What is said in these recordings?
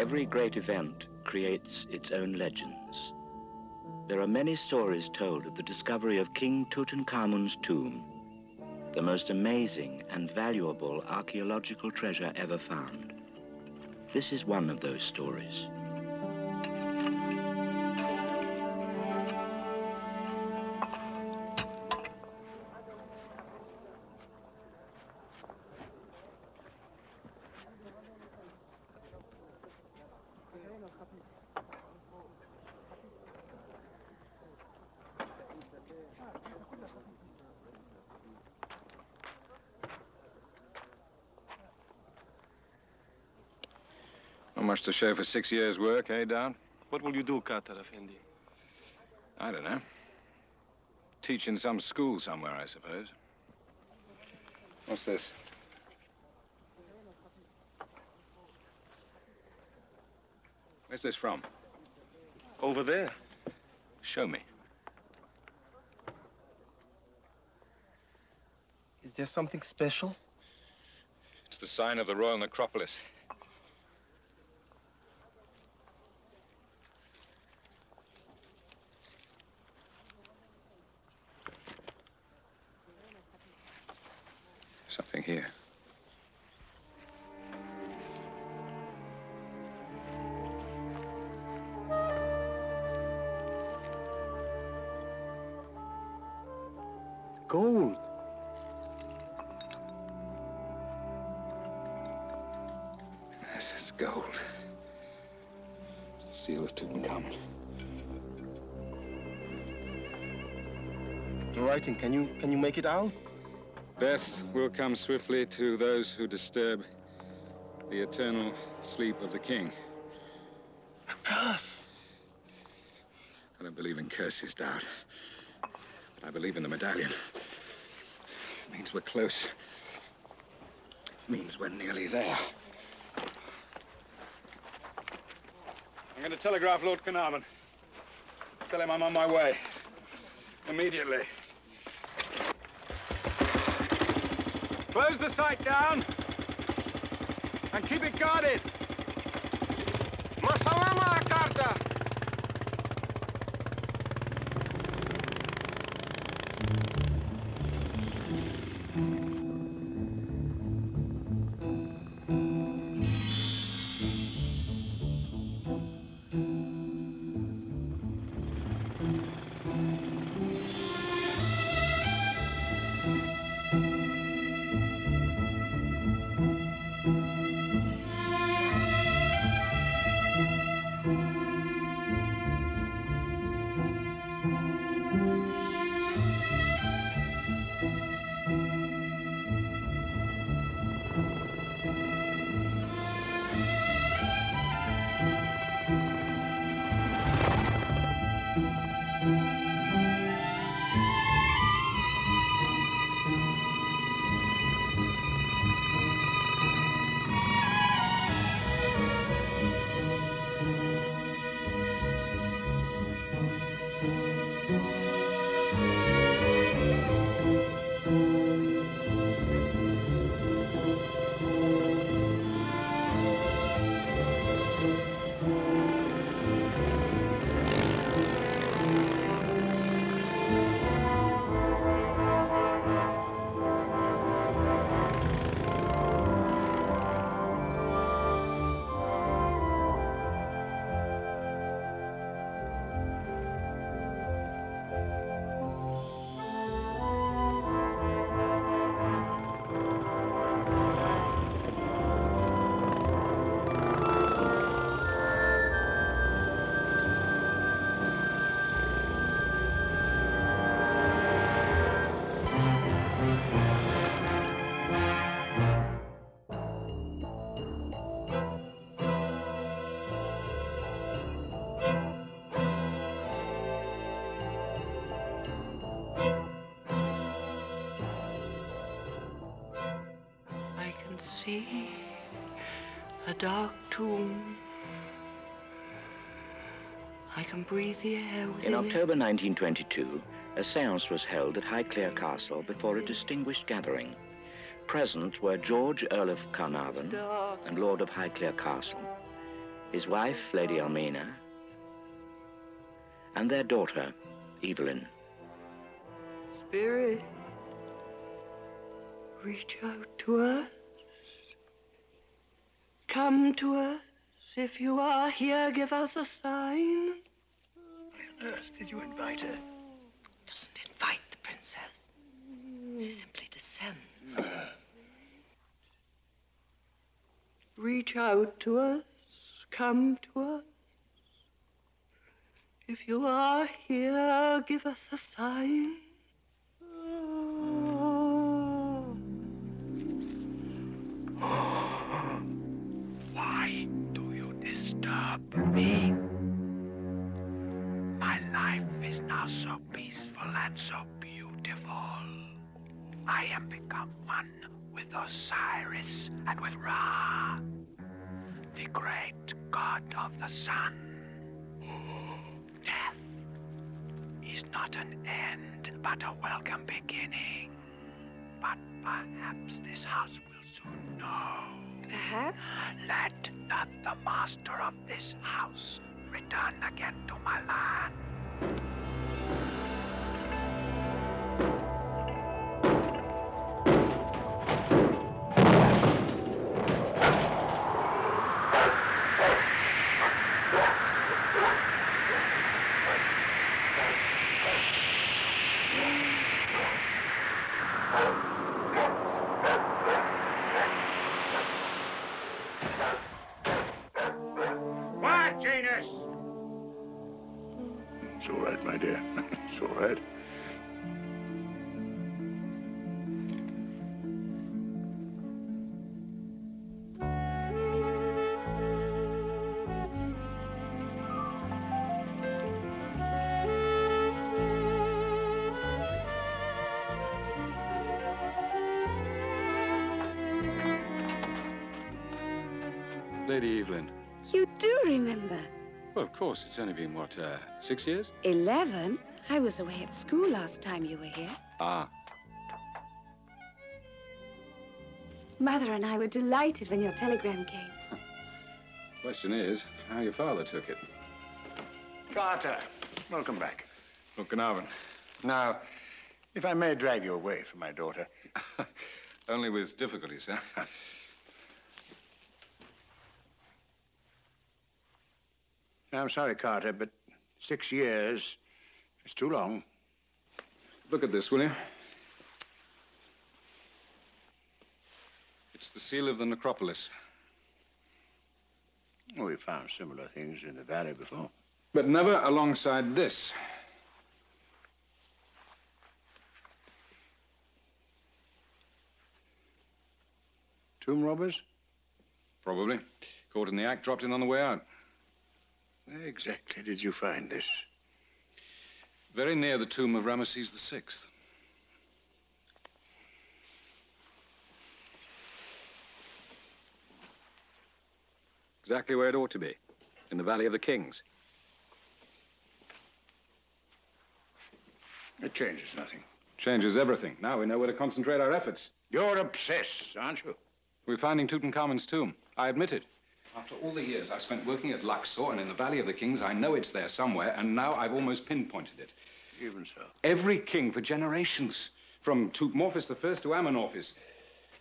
Every great event creates its own legends. There are many stories told of the discovery of King Tutankhamun's tomb, the most amazing and valuable archaeological treasure ever found. This is one of those stories. To show for six years' work, eh, Dad? What will you do, Carter Effendi? I don't know. Teach in some school somewhere, I suppose. What's this? Where's this from? Over there. Show me. Is there something special? It's the sign of the Royal Necropolis. Something here. Gold. This is gold. It's the seal of Tutankhamun. The writing, can you can you make it out? Death will come swiftly to those who disturb the eternal sleep of the king. A curse. I don't believe in curses, Dad. But I believe in the medallion. It means we're close. It means we're nearly there. I'm going to telegraph Lord Carnarvon. Tell him I'm on my way. Immediately. Close the site down. And keep it guarded. Masalama, Carter. Dark tomb. I can breathe the air within In. October 1922, a seance was held at Highclere Castle before a distinguished gathering. Present were George, Earl of Carnarvon, and Lord of Highclere Castle. his wife, Lady Almina, and their daughter, Evelyn. Spirit, reach out to us. Come to us. If you are here, give us a sign. Why on earth did you invite her? Doesn't invite the princess. She simply descends. Reach out to us. Come to us. If you are here, give us a sign. Why oh. Now so peaceful and so beautiful. I am become one with Osiris and with Ra, the great god of the sun. Death is not an end, but a welcome beginning. But perhaps this house will soon know. Perhaps? Let not the master of this house return again to my land. Lady Evelyn. You do remember. Well, of course, it's only been, what, uh, six years? Eleven? I was away at school last time you were here. Ah, Mother and I were delighted when your telegram came. question is, how your father took it. Carter, welcome back. Look, Glenarvan. Now, if I may drag you away from my daughter. Only with difficulty, sir. I'm sorry, Carter, but six years is too long. Look at this, will you? It's the seal of the necropolis. Oh, we found similar things in the valley before. But never alongside this. Tomb robbers? Probably. Caught in the act, dropped in on the way out. Where exactly did you find this? Very near the tomb of Ramesses VI. Exactly where it ought to be, in the Valley of the Kings. It changes nothing. Changes everything. Now we know where to concentrate our efforts. You're obsessed, aren't you? We're finding Tutankhamun's tomb. I admit it. After all the years I've spent working at Luxor and in the Valley of the Kings, I know it's there somewhere, and now I've almost pinpointed it. Even so. Every king for generations, from Tutmosis I to Amenophis,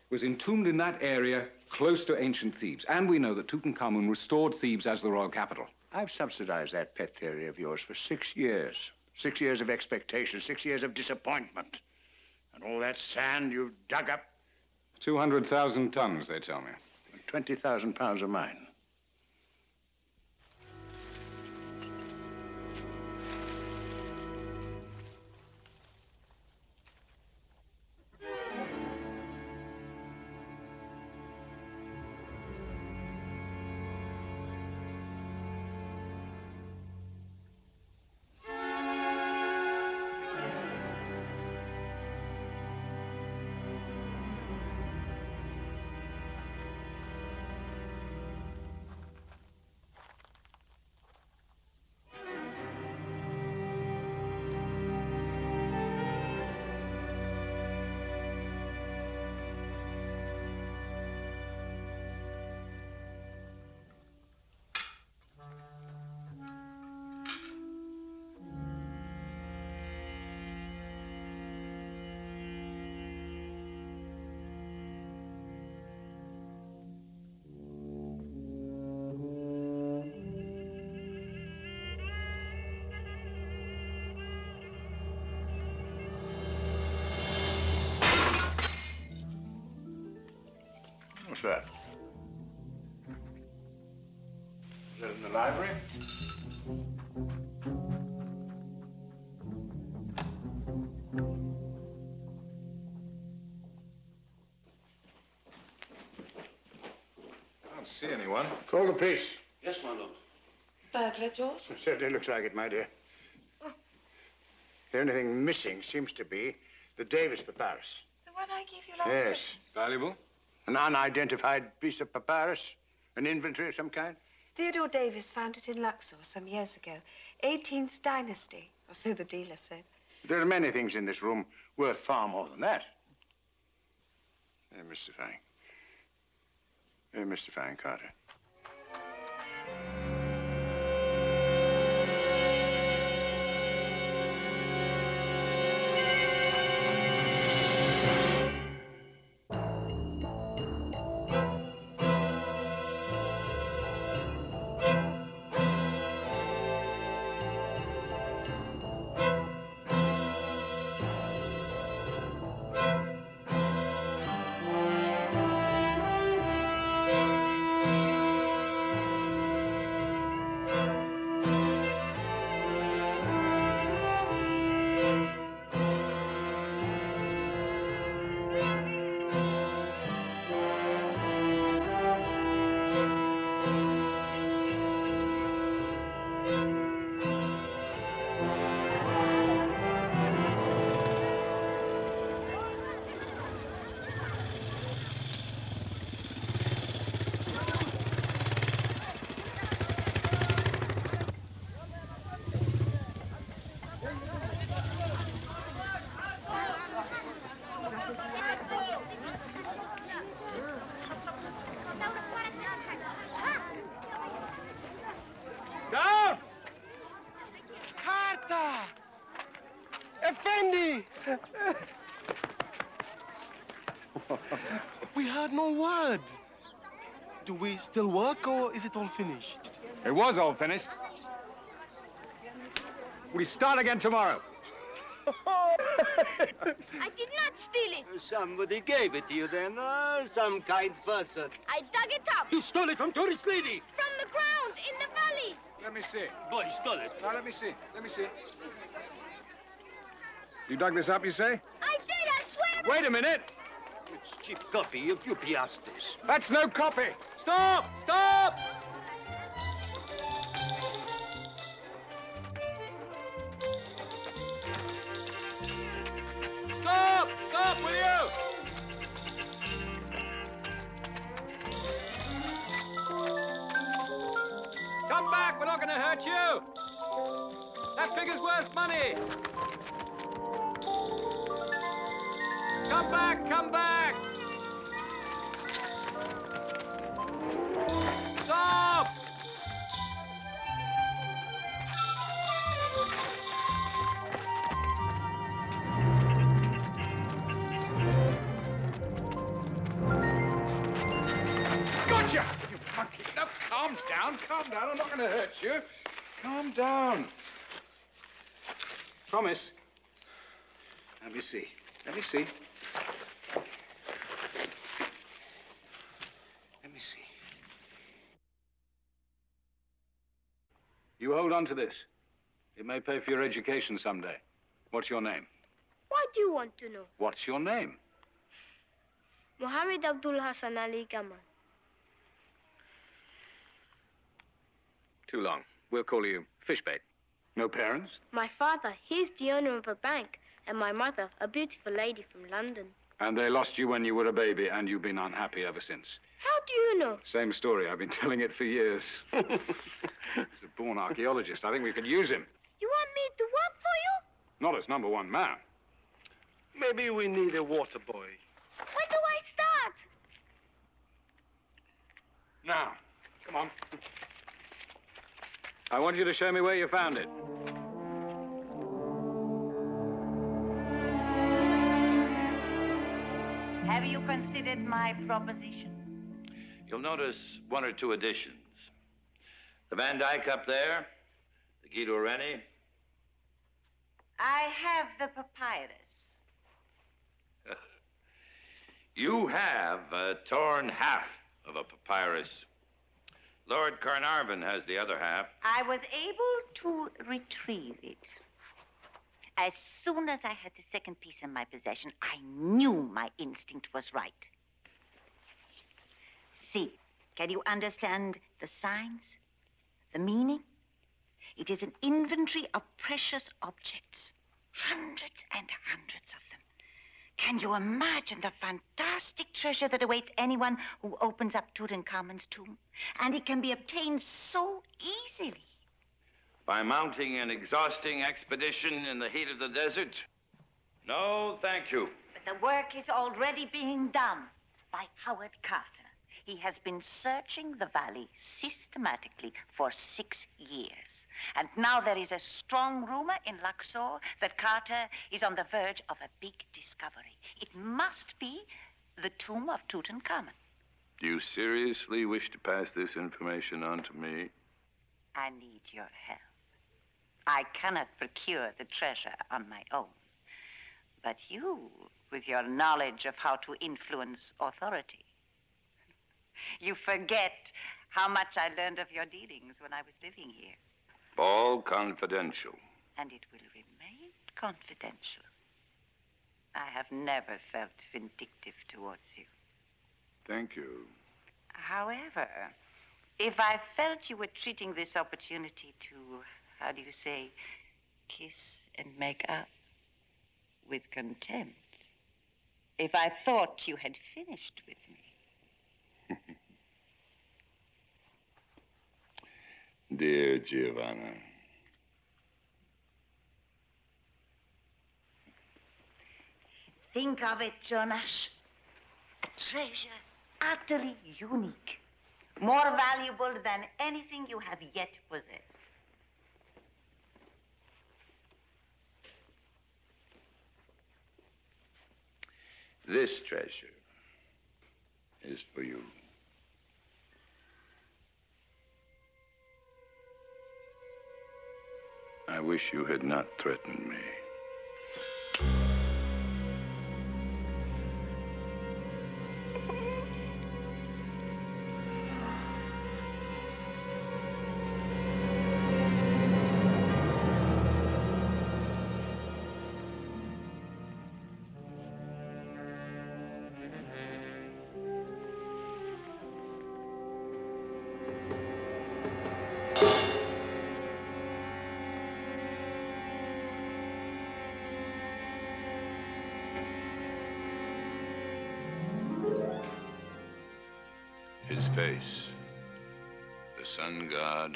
was entombed in that area close to ancient Thebes. And we know that Tutankhamun restored Thebes as the royal capital. I've subsidized that pet theory of yours for six years. Six years of expectation, six years of disappointment. And all that sand you've dug up, 200,000 tons, they tell me. 20,000 pounds of mine. See anyone. Call the police. Yes, my lord. Burglar, George? Certainly looks like it, my dear. The only thing missing seems to be the Davis papyrus. The one I gave you last Yes. Christmas. Valuable? An unidentified piece of papyrus? An inventory of some kind? Theodore Davis found it in Luxor some years ago. 18th dynasty, or so the dealer said. There are many things in this room worth far more than that. They're mystifying. They're mystifying, Carter. No word. Do we still work or is it all finished? It was all finished. We start again tomorrow. I did not steal it. Somebody gave it to you then, uh, some kind person. I dug it up You stole it from tourist lady. from the ground in the valley. Let me see. Boy, he stole it. Now, let me see. Let me see. You dug this up, you say? I did, I swear. Wait a minute. It's cheap copy, a few piastres. That's no copy. Stop! Stop! Stop! Stop, will you? Come back, we're not going to hurt you. That figure's worth money. Come back, come back. Stop! Gotcha! You monkey. Now, calm down, calm down. I'm not going to hurt you. Calm down. Promise. Let me see. Let me see. Let me see. You hold on to this. It may pay for your education someday. What's your name? Why do you want to know? What's your name? Mohammed Abdul Hassan Ali Gamal. Too long. We'll call you Fishbait. No parents? My father, he's the owner of a bank, and my mother, a beautiful lady from London. And they lost you when you were a baby, and you've been unhappy ever since. How do you know? Same story. I've been telling it for years. He's a born archaeologist. I think we could use him. You want me to work for you? Not as number one man. Maybe we need a water boy. When do I start? Now, come on. I want you to show me where you found it. Have you considered my proposition? You'll notice one or two additions. The Van Dyke up there, the Guido Reni. I have the papyrus. You have a torn half of a papyrus. Lord Carnarvon has the other half. I was able to retrieve it. As soon as I had the second piece in my possession, I knew my instinct was right. See, can you understand the signs? The meaning? It is an inventory of precious objects. Hundreds and hundreds of them. Can you imagine the fantastic treasure that awaits anyone who opens up Tutankhamun's tomb? And it can be obtained so easily. By mounting an exhausting expedition in the heat of the desert? No, thank you. But the work is already being done by Howard Carter. He has been searching the valley systematically for six years. And now there is a strong rumor in Luxor that Carter is on the verge of a big discovery. It must be the tomb of Tutankhamun. Do you seriously wish to pass this information on to me? I need your help. I cannot procure the treasure on my own. But you, with your knowledge of how to influence authority, you forget how much I learned of your dealings when I was living here. All confidential. And it will remain confidential. I have never felt vindictive towards you. Thank you. However, if I felt you were treating this opportunity to, how do you say, kiss and make up with contempt, if I thought you had finished with me, Dear Giovanna. think of it, Jonash. A treasure utterly unique, more valuable than anything you have yet possessed. This treasure is for you. I wish you had not threatened me.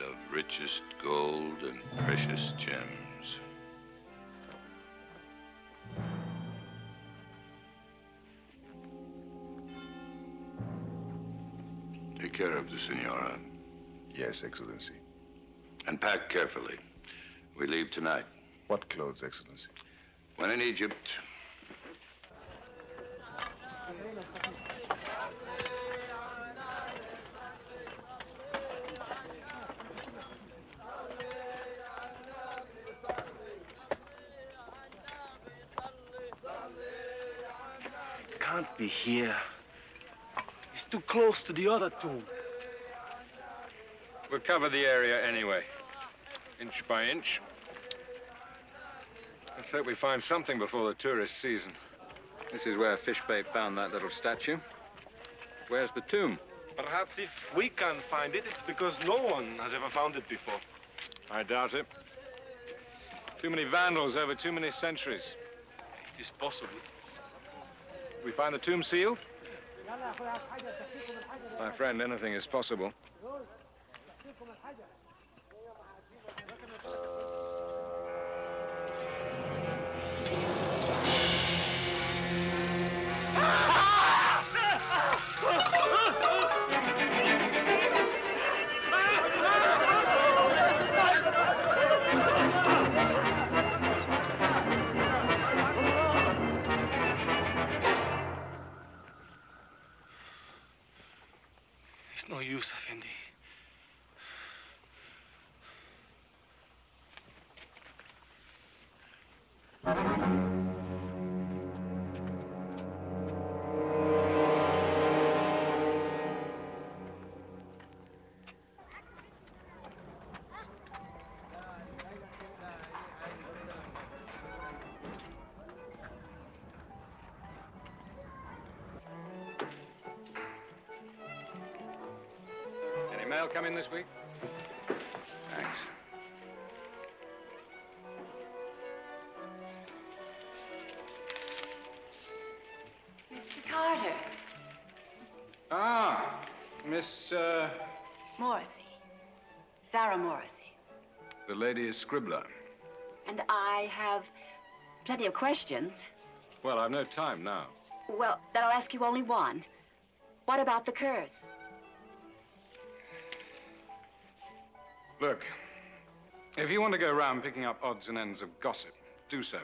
Of richest gold and precious gems. Take care of the senora. Yes, Excellency. And pack carefully. We leave tonight. What clothes, Excellency? When in Egypt, Can't be here. It's too close to the other tomb. We'll cover the area anyway, inch by inch. Let's hope we find something before the tourist season. This is where Fishbait found that little statue. Where's the tomb? Perhaps if we can't find it, it's because no one has ever found it before. I doubt it. Too many vandals over too many centuries. It is possible. We find the tomb sealed? My friend, anything is possible. It's uh, no use, come in this week? Thanks. Mr. Carter. Ah, Miss, uh, Morrissey. Sarah Morrissey. the lady is Scribbler. And I have plenty of questions. Well, I've no time now. Well, then I'll ask you only one. What about the curse? Look, if you want to go around picking up odds and ends of gossip, do so.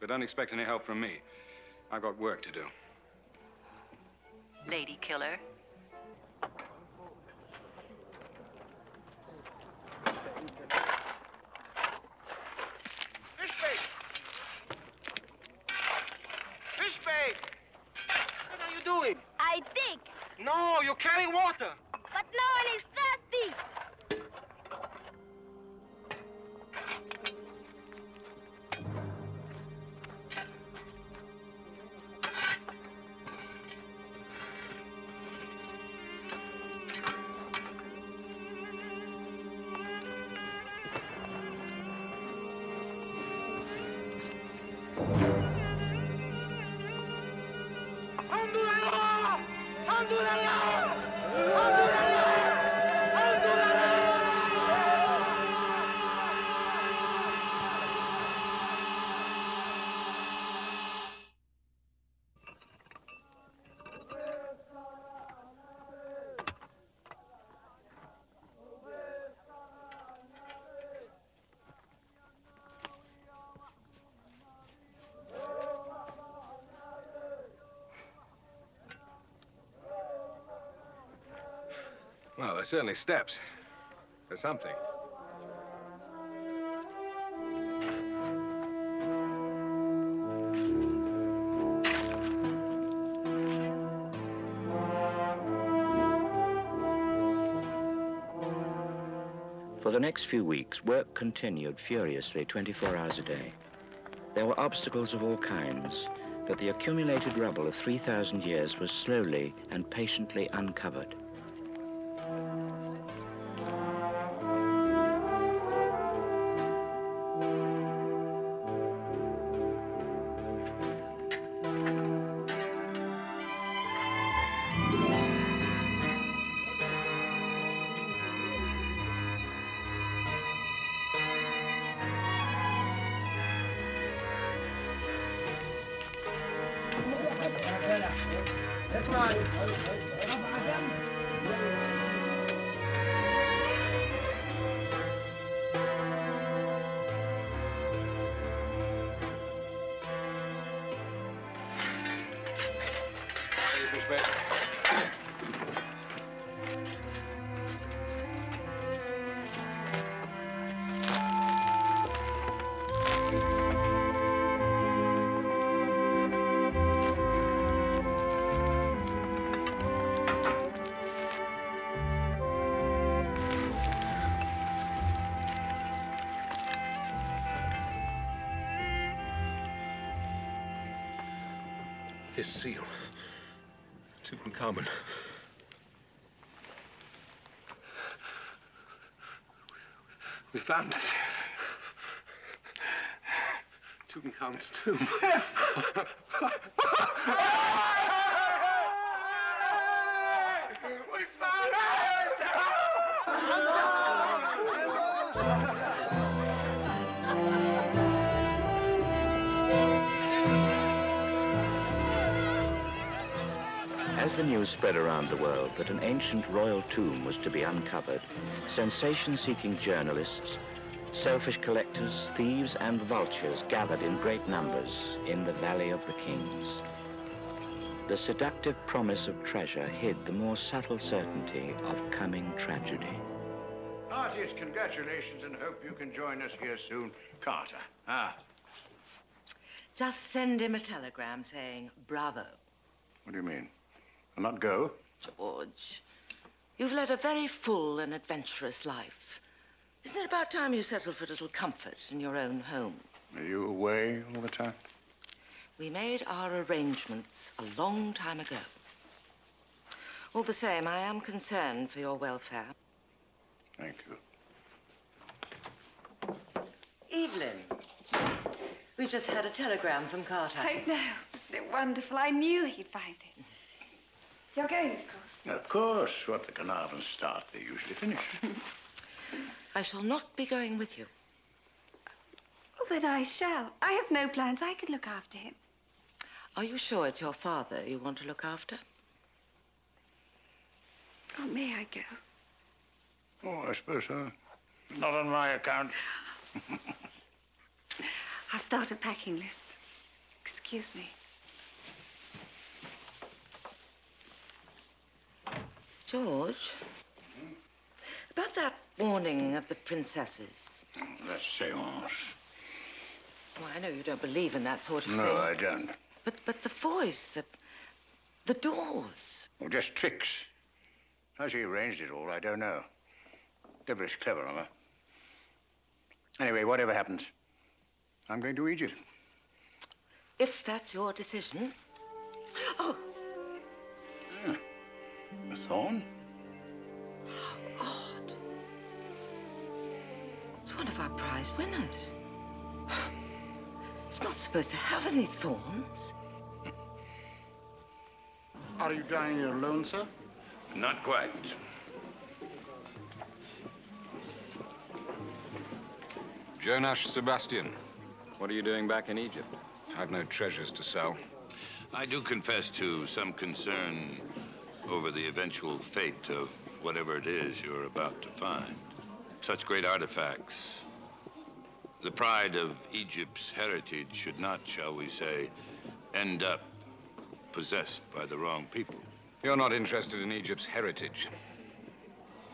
But don't expect any help from me. I've got work to do. Lady killer. Fish bait! What are you doing? I think. No, you're carrying water. There's certainly steps. There's something. For the next few weeks, work continued furiously 24 hours a day. There were obstacles of all kinds, but the accumulated rubble of 3,000 years was slowly and patiently uncovered. Tutankhamun's tomb. Yes! we found As the news spread around the world that an ancient royal tomb was to be uncovered, sensation-seeking journalists, selfish collectors, thieves, and vultures gathered in great numbers in the Valley of the Kings. The seductive promise of treasure hid the more subtle certainty of coming tragedy. Heartiest congratulations and hope you can join us here soon. Carter. Ah, Just send him a telegram saying bravo. what do you mean? I'll not go? George, you've led a very full and adventurous life. Isn't it about time you settled for a little comfort in your own home? Are you away all the time? We made our arrangements a long time ago. All the same, I am concerned for your welfare. Thank you. Evelyn, we've just had a telegram from Carter. I know. Wasn't it wonderful? I knew he'd find it. You're going, of course. Of course. What the Carnarvons start, they usually finish. I shall not be going with you. Oh, then I shall. I have no plans. I can look after him. Are you sure it's your father you want to look after? Oh, may I go? Oh, I suppose so. Not on my account. I'll start a packing list. Excuse me. George, hmm? about that warning of the princesses. That's seance. Well, I know you don't believe in that sort of No, thing. No, I don't. But but the voice, the the doors. Well, just tricks. How she arranged it all, I don't know. Devilish clever of her. Anyway, whatever happens, I'm going to Egypt. If that's your decision. Oh, A thorn? One of our prize winners. It's not supposed to have any thorns. Are you dining here alone, sir? Not quite. Jonash Sebastian, what are you doing back in Egypt? I've no treasures to sell. I do confess to some concern over the eventual fate of whatever it is you're about to find. Such great artifacts. The pride of Egypt's heritage should not, shall we say, end up possessed by the wrong people. You're not interested in Egypt's heritage.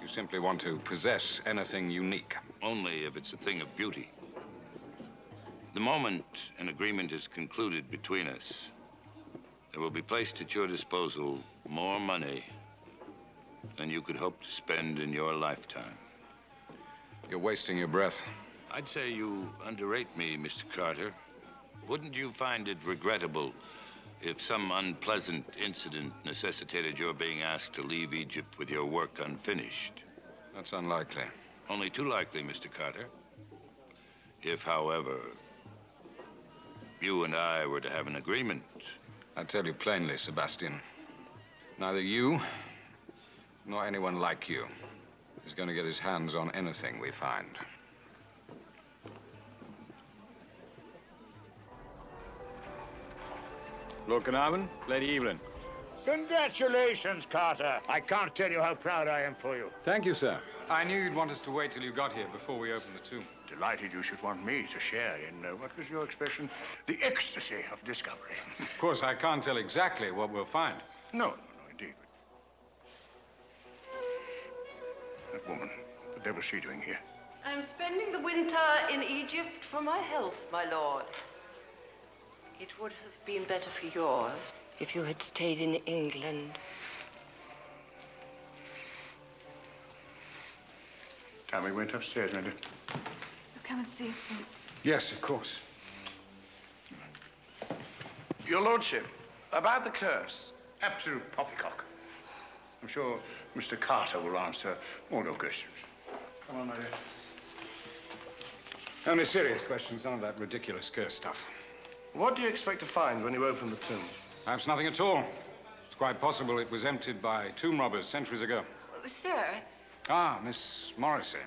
You simply want to possess anything unique. Only if it's a thing of beauty. The moment an agreement is concluded between us, there will be placed at your disposal more money than you could hope to spend in your lifetime. You're wasting your breath. I'd say you underrate me, Mr. Carter. Wouldn't you find it regrettable if some unpleasant incident necessitated your being asked to leave Egypt with your work unfinished? That's unlikely. Only too likely, Mr. Carter. If, however, you and I were to have an agreement. I tell you plainly, Sebastian, neither you nor anyone like you is going to get his hands on anything we find. Lord Carnarvon, Lady Evelyn. Congratulations, Carter. I can't tell you how proud I am for you. Thank you, sir. I knew you'd want us to wait till you got here before we opened the tomb. Delighted you should want me to share in, uh, what was your expression? The ecstasy of discovery. Of course, I can't tell exactly what we'll find. No, That woman, what the devil's she doing here? I'm spending the winter in Egypt for my health, my lord. It would have been better for yours if you had stayed in England. Time we went upstairs, Linda. You'll come and see us soon. Yes, of course. Your lordship, about the curse. Absolute poppycock. I'm sure Mr. Carter will answer all your questions. Come on, my dear. Only serious questions, none of that ridiculous curse stuff. What do you expect to find when you open the tomb? Perhaps nothing at all. It's quite possible it was emptied by tomb robbers centuries ago. Sir, Ah, Miss Morrissey.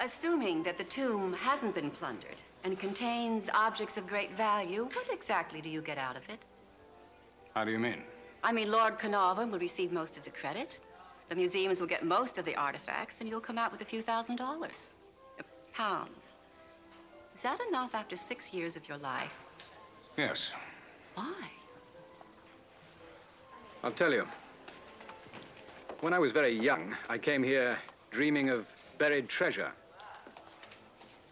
assuming that the tomb hasn't been plundered and contains objects of great value, what exactly do you get out of it? How do you mean? I mean, Lord Carnarvon will receive most of the credit. The museums will get most of the artifacts, and you'll come out with a few thousand dollars. Pounds. Is that enough after six years of your life? Yes. Why? I'll tell you. When I was very young, I came here dreaming of buried treasure.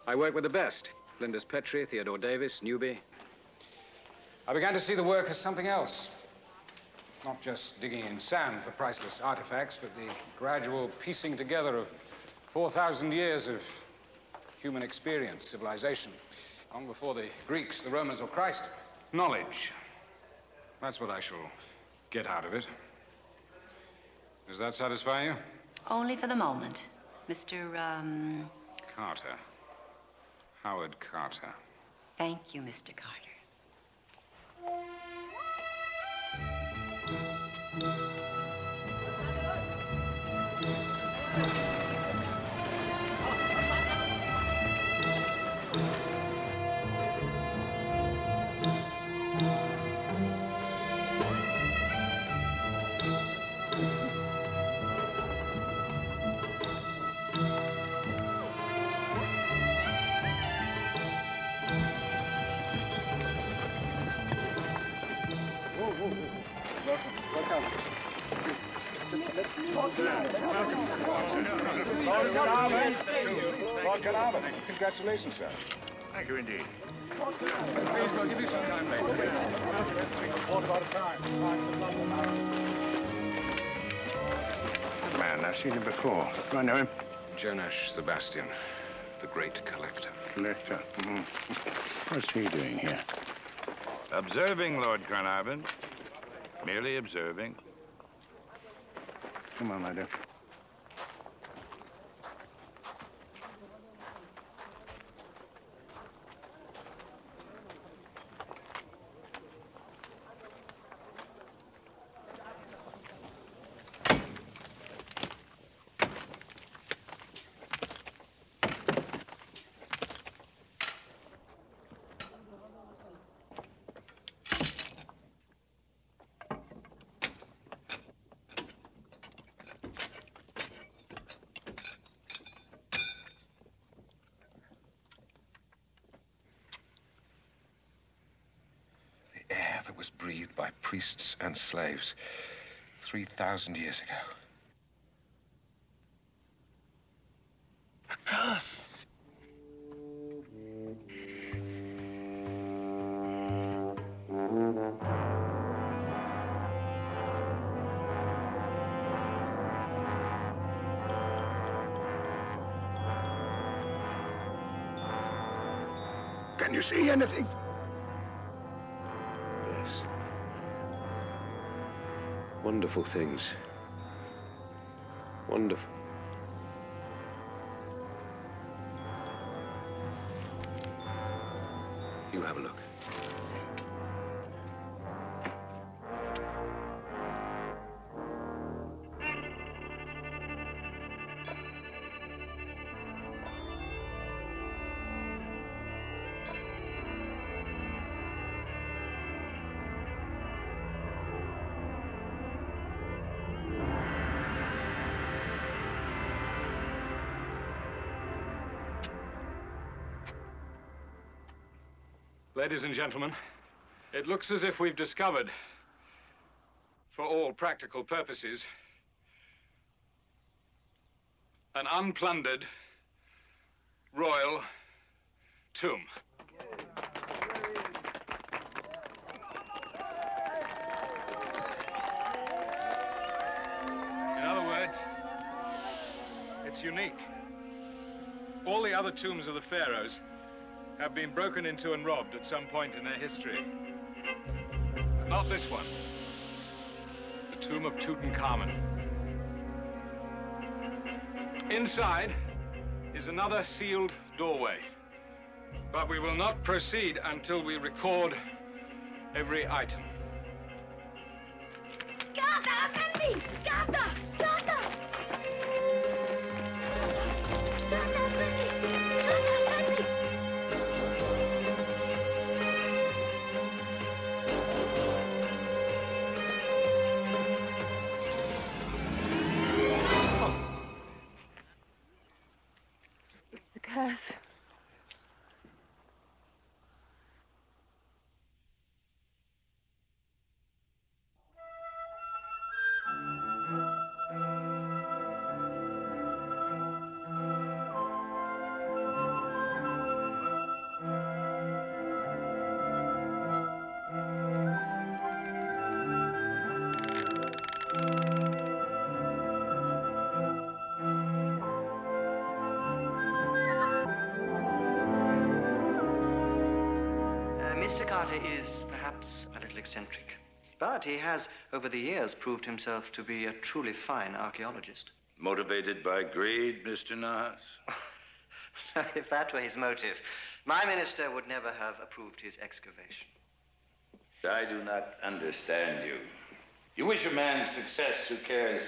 I worked with the best. Flinders Petrie, Theodore Davis, Newby. I began to see the work as something else. Not just digging in sand for priceless artifacts, but the gradual piecing together of 4,000 years of human experience, civilization, long before the Greeks, the Romans, or Christ. Knowledge. That's what I shall get out of it. Does that satisfy you? Only for the moment. Mr. Um, Carter. Howard Carter. thank you, Mr. Carter. Congratulations, sir. Thank you indeed. Please, we'll give you some time later. What about time? Man, I've seen him before. Do I know him? Jonash Sebastian, the great collector. Collector. Mm-hmm. What's he doing here? Observing, Lord Carnarvon. Merely observing. Come on, my dear. The air that was breathed by priests and slaves 3,000 years ago. A curse. Can you see anything? Wonderful things. Ladies and gentlemen, it looks as if we've discovered, for all practical purposes, an unplundered royal tomb. In other words, it's unique. All the other tombs of the pharaohs have been broken into and robbed at some point in their history. But not this one. The tomb of Tutankhamun. Inside is another sealed doorway. But we will not proceed until we record every item. Eccentric, but he has, over the years, proved himself to be a truly fine archaeologist. Motivated by greed, Mr. Nahas? if that were his motive, my minister would never have approved his excavation. I do not understand you. You wish a man success who cares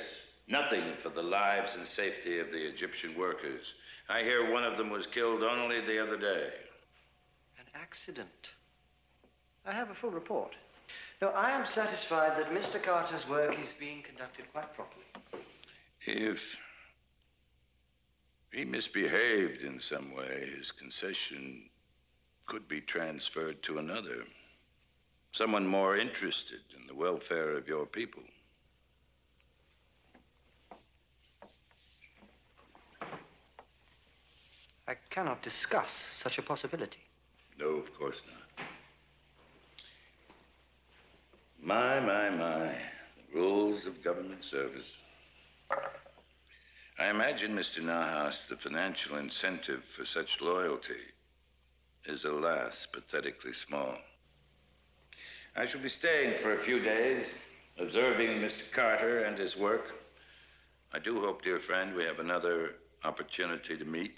nothing for the lives and safety of the Egyptian workers. I hear one of them was killed only the other day. An accident. I have a full report. No, I am satisfied that Mr. Carter's work is being conducted quite properly. If he misbehaved in some way, his concession could be transferred to another. Someone more interested in the welfare of your people. I cannot discuss such a possibility. No, of course not. My, my, my. The rules of government service. I imagine, Mr. Nahas, the financial incentive for such loyalty is, alas, pathetically small. I shall be staying for a few days, observing Mr. Carter and his work. I do hope, dear friend, we have another opportunity to meet.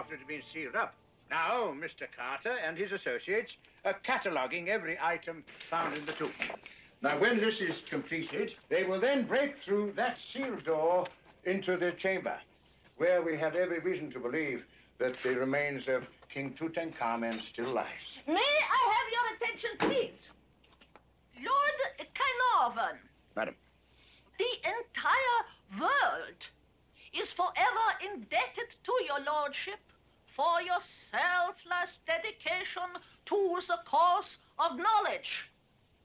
After it had been sealed up. Now, Mr. Carter and his associates are cataloging every item found in the tomb. Now, when this is completed, they will then break through that sealed door into the chamber, where we have every reason to believe that the remains of King Tutankhamen still lies. May I have your attention, please? Lord Carnarvon, Madam. the entire world is forever indebted to your lordship for your selfless dedication to the cause of knowledge.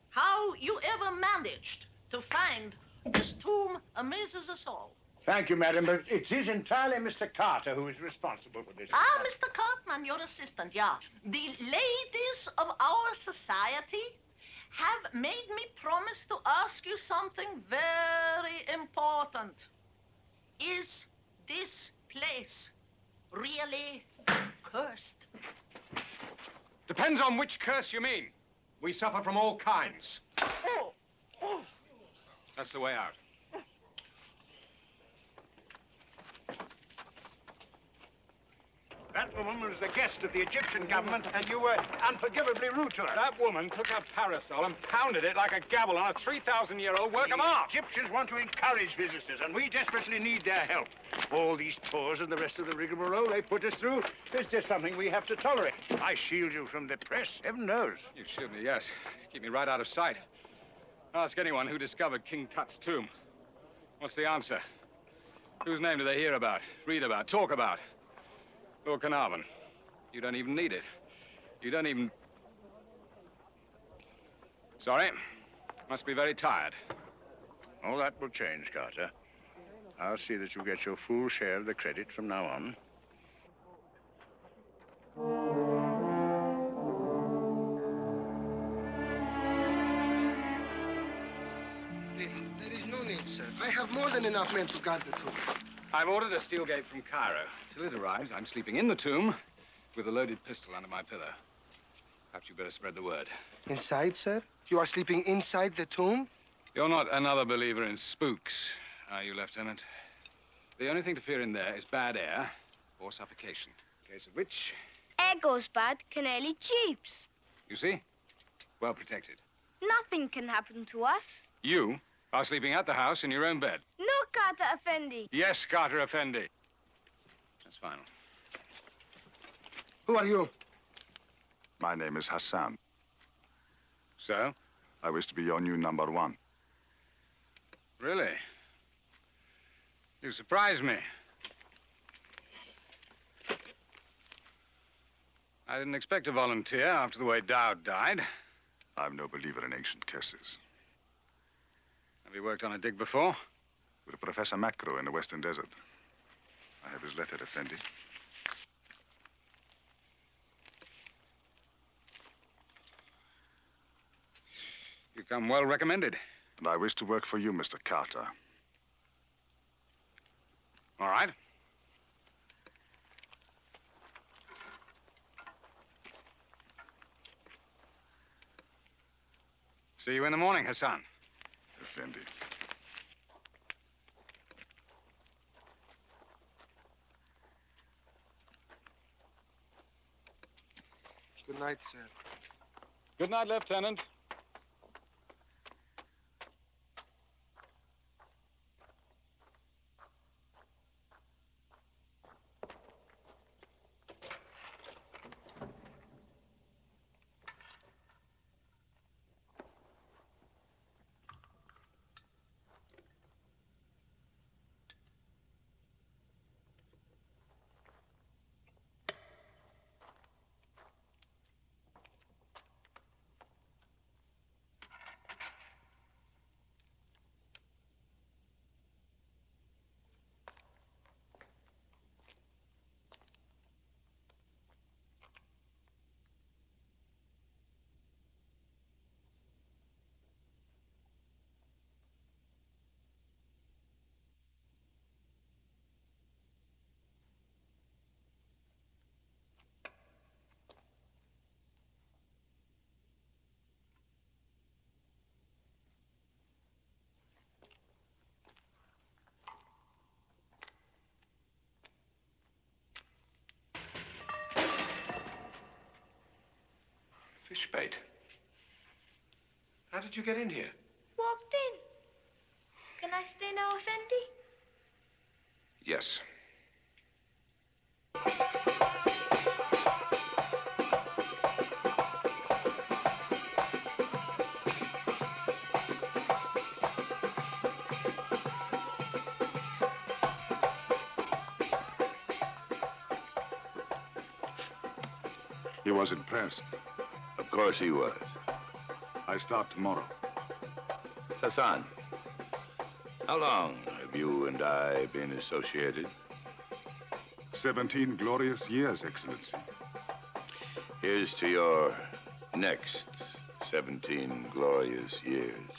How you ever managed to find this tomb amazes us all. Thank you, madam, but it is entirely Mr. Carter who is responsible for this. Ah, Mr. Cartman, your assistant, yeah. The ladies of our society have made me promise to ask you something very important. Is this place really cursed? Depends on which curse you mean. We suffer from all kinds. Oh, oh. That's the way out. That woman was the guest of the Egyptian government, and you were unforgivably rude to her. That woman took her parasol and pounded it like a gavel on a 3,000-year-old work of art. Egyptians want to encourage visitors, and we desperately need their help. All these tours and the rest of the rigmarole they put us through is just something we have to tolerate. I shield you from the press, heaven knows. You shield me, yes. Keep me right out of sight. Ask anyone who discovered King Tut's tomb. What's the answer? Whose name do they hear about, read about, talk about? Lord Carnarvon. You don't even need it. You don't even... Sorry. Must be very tired. All that will change, Carter. I'll see that you get your full share of the credit from now on. Please, there is no need, sir. I have more than enough men to guard the tomb. I've ordered a steel gate from Cairo. Till it arrives, I'm sleeping in the tomb with a loaded pistol under my pillow. Perhaps you'd better spread the word. Inside, sir? You are sleeping inside the tomb? You're not another believer in spooks, are you, Lieutenant? The only thing to fear in there is bad air or suffocation. In case of which, Air goes bad, Canary jeeps. you see, well protected. Nothing can happen to us. You are sleeping at the house in your own bed. No, Carter Effendi. Yes, Carter Effendi. That's final. Who are you? My name is Hassan. So? I wish to be your new number one. Really? You surprise me. I didn't expect to volunteer after the way Dowd died. I'm no believer in ancient curses. Have you worked on a dig before? With Professor Macro in the Western Desert. I have his letter, Effendi. You come well recommended. And I wish to work for you, Mr. Carter. All right. See you in the morning, Hassan. Effendi. Good night, sir. Good night, Lieutenant. Fish bait. How did you get in here? Walked in. Can I stay now, Effendi? Yes. He was impressed. Of course he was. I start tomorrow. Hassan, how long have you and I been associated? 17 glorious years, Excellency. Here's to your next 17 glorious years.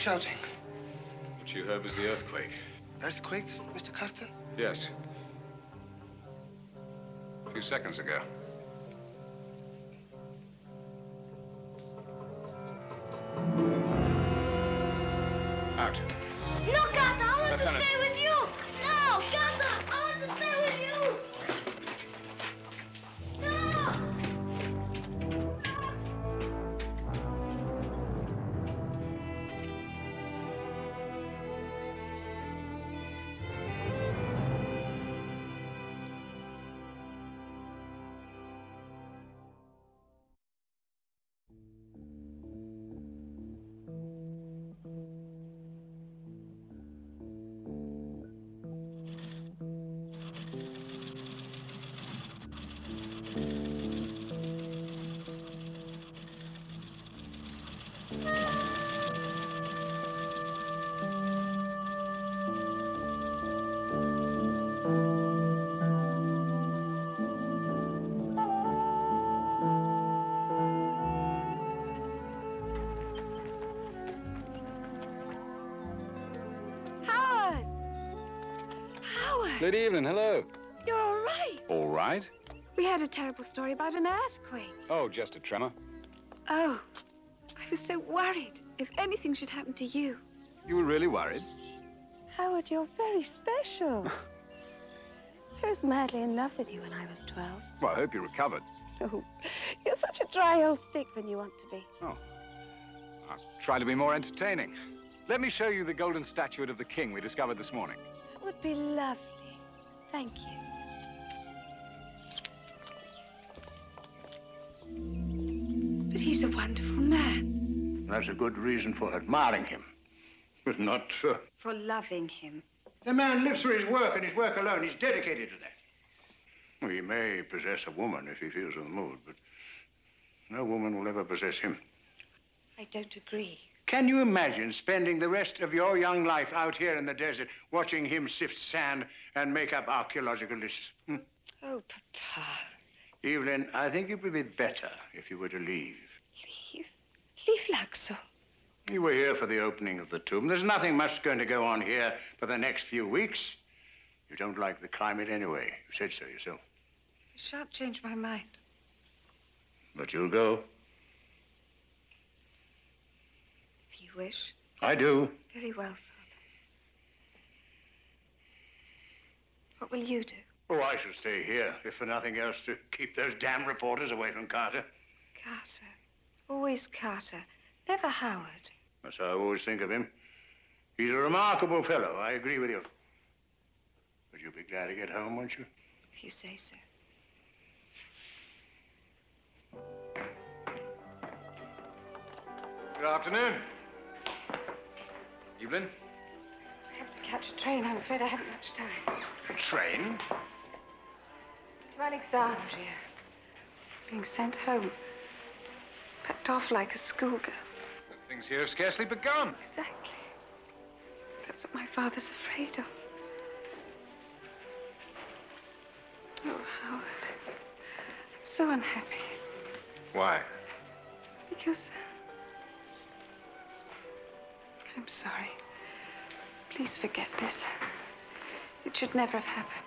Shouting. What you heard was the earthquake. Earthquake, Mr. Carter? Yes. A few seconds ago. Out. Howard, evening. Hello. you're all right. All right. We had a terrible story about an earthquake. Oh, just a tremor. Oh, I was so worried. If anything should happen to you. You were really worried? Howard, you're very special. I was madly in love with you when I was 12. Well, I hope you recovered. Oh, you're such a dry old stick when you want to be. Oh. I'll try to be more entertaining. Let me show you the golden statuette of the king we discovered this morning. That would be lovely. Thank you. But he's a wonderful man. That's a good reason for admiring him. But not uh, For loving him. The man lives for his work and his work alone. He's dedicated to that. Well, he may possess a woman if he feels in the mood, but no woman will ever possess him. I don't agree. Can you imagine spending the rest of your young life out here in the desert watching him sift sand and make up archaeological lists? Hmm? Oh, Papa. Evelyn, I think it would be better if you were to leave. Leave? Leave Luxor. You were here for the opening of the tomb. There's nothing much going to go on here for the next few weeks. You don't like the climate anyway. You said so yourself. I shan't change my mind. But you'll go. If you wish. I do. Very well, Father. What will you do? Oh, I shall stay here, if for nothing else, to keep those damn reporters away from Carter. Carter. Always Carter. Never Howard. That's how I always think of him. He's a remarkable fellow. I agree with you. But you'll be glad to get home, won't you? If you say so. Good afternoon. Evelyn? I have to catch a train. I'm afraid I haven't much time. A train? To Alexandria. Being sent home. Packed off like a schoolgirl. The things here have scarcely begun. Exactly. That's what my father's afraid of. Oh, Howard. I'm so unhappy. Why? Because. I'm sorry. Please forget this. It should never have happened.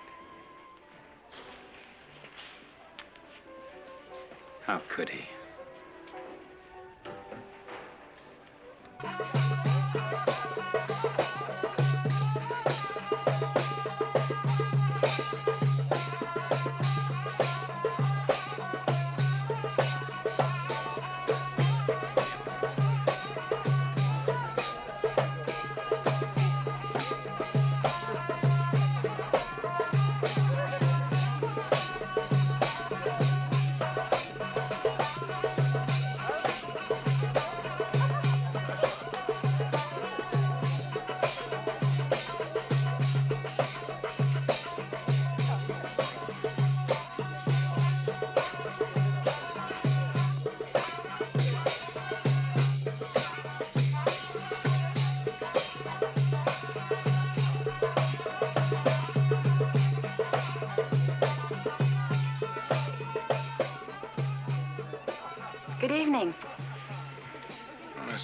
How could he?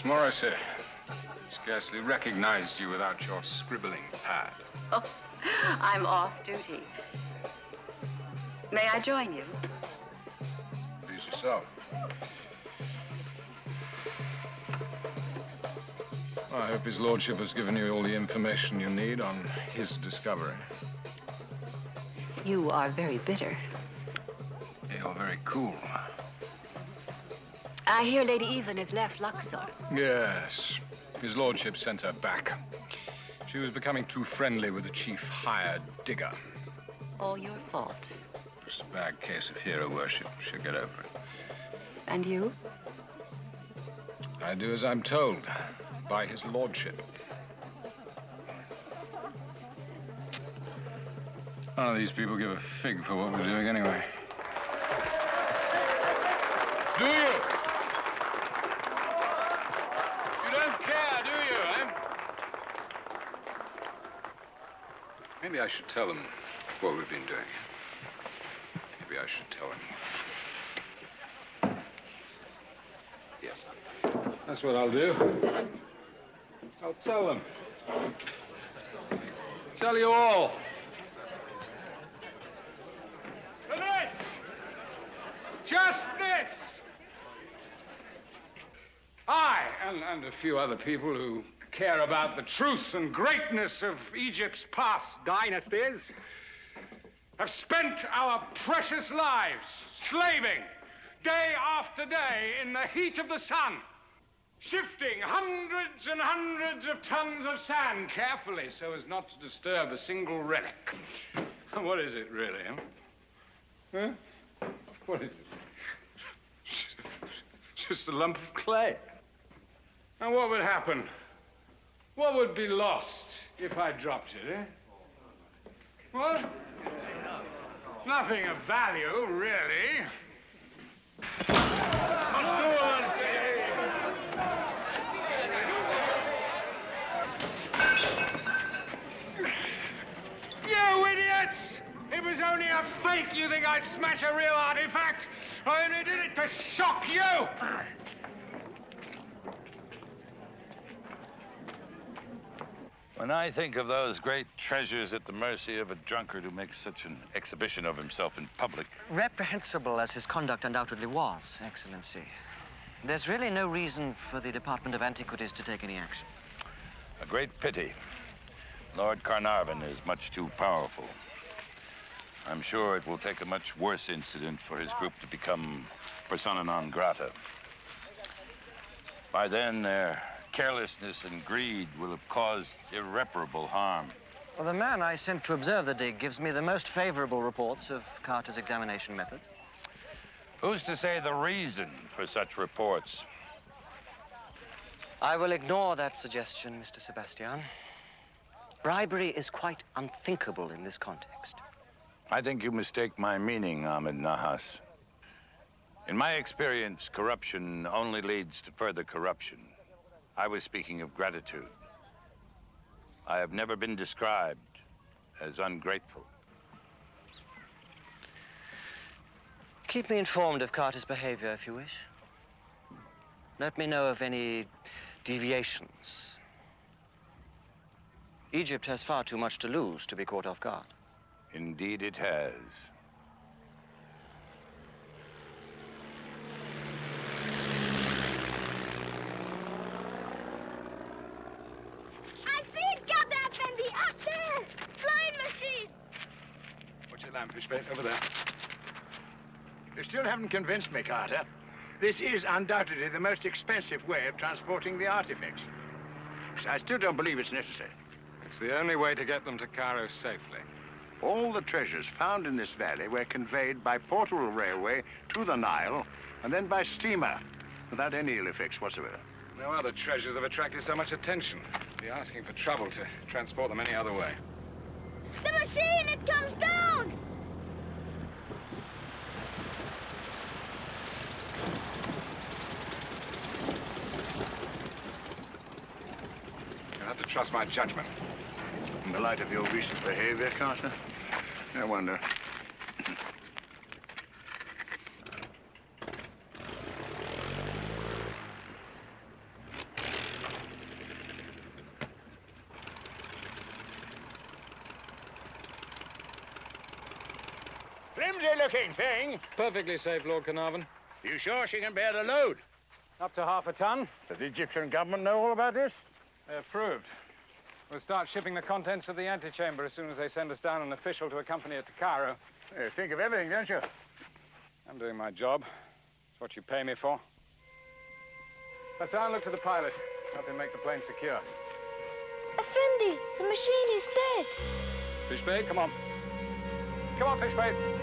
Morrissey, uh, scarcely recognized you without your scribbling pad. Oh, I'm off duty. May I join you? Please yourself. I hope his lordship has given you all the information you need on his discovery. You are very bitter. You're very cool. I hear Lady Evelyn has left Luxor. Yes. His lordship sent her back. She was becoming too friendly with the chief hired digger. All your fault. Just a bad case of hero worship. She'll get over it. And you? I do as I'm told, by his lordship. None of these people give a fig for what we're doing anyway. Do you? You Maybe I should tell them what we've been doing. Maybe I should tell them. Yes. That's what I'll do. I'll tell them. Tell you all. This! Just this! I, and, and a few other people who care about the truth and greatness of Egypt's past dynasties, have spent our precious lives slaving day after day in the heat of the sun, shifting hundreds and hundreds of tons of sand carefully so as not to disturb a single relic. What is it really, huh? Huh? What is it? Just a lump of clay. And what would happen? What would be lost if I dropped it, eh? What? Nothing of value, really. You idiots! It was only a fake. You think I'd smash a real artifact? I only did it to shock you! When I think of those great treasures at the mercy of a drunkard who makes such an exhibition of himself in public, Reprehensible as his conduct undoubtedly was, Excellency, there's really no reason for the Department of Antiquities to take any action. a great pity. Lord Carnarvon is much too powerful. I'm sure it will take a much worse incident for his group to become persona non grata. By then, their carelessness and greed will have caused irreparable harm. Well, the man I sent to observe the dig gives me the most favorable reports of Carter's examination methods. Who's to say the reason for such reports? I will ignore that suggestion, Mr. Sebastian. Bribery is quite unthinkable in this context. I think you mistake my meaning, Ahmed Nahas. In my experience, corruption only leads to further corruption. I was speaking of gratitude. I have never been described as ungrateful. Keep me informed of Carter's behavior, if you wish. Let me know of any deviations. Egypt has far too much to lose to be caught off guard. Indeed, it has. I see it, Gadda Effendi, up there! Flying machine! What's your lamp, Fishbait? Over there. You still haven't convinced me, Carter. This is undoubtedly the most expensive way of transporting the artifacts. I still don't believe it's necessary. It's the only way to get them to Cairo safely. All the treasures found in this valley were conveyed by portable railway to the Nile and then by steamer without any ill effects whatsoever. No other treasures have attracted so much attention. Be asking for trouble to transport them any other way. The machine, it comes down! You'll have to trust my judgment. In the light of your recent behavior, Carter? I wonder. Flimsy-looking thing. Perfectly safe, Lord Carnarvon. You sure she can bear the load? Up to half a ton. Does the Egyptian government know all about this? They approved. We'll start shipping the contents of the antechamber as soon as they send us down an official to accompany it to Cairo. You think of everything, don't you? I'm doing my job. It's what you pay me for. Let's down and look to the pilot. Help him make the plane secure. Effendi, the machine is dead. Fishbait, come on. Come on, Fishbait.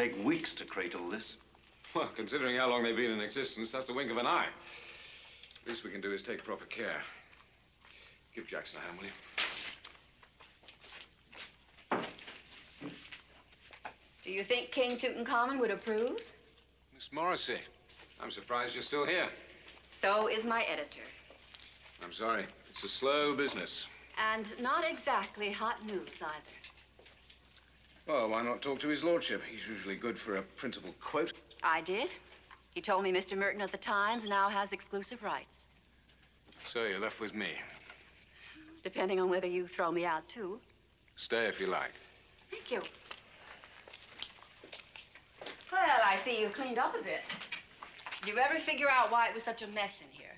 Take weeks to crate all this. Well, considering how long they've been in existence, that's the wink of an eye. Least we can do is take proper care. Give Jackson a hand, will you? Do you think King Tutankhamun would approve? Miss Morrissey, I'm surprised you're still here. So is my editor. I'm sorry. It's a slow business. And not exactly hot news either. Well, why not talk to his lordship? He's usually good for a printable quote. I did. He told me Mr. Merton at the Times now has exclusive rights. So you're left with me. Depending on whether you throw me out, too. Stay if you like. Thank you. Well, I see you've cleaned up a bit. Did you ever figure out why it was such a mess in here?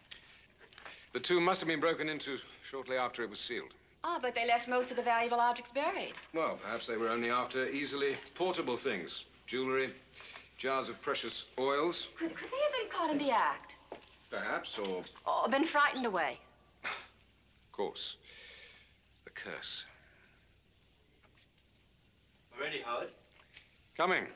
The tomb must have been broken into shortly after it was sealed. Oh, but they left most of the valuable objects buried. Well, perhaps they were only after easily portable things. Jewelry, jars of precious oils, Could, could they have been caught in the act? perhaps, or, Or been frightened away? of course, the curse. Ready, Howard? Coming.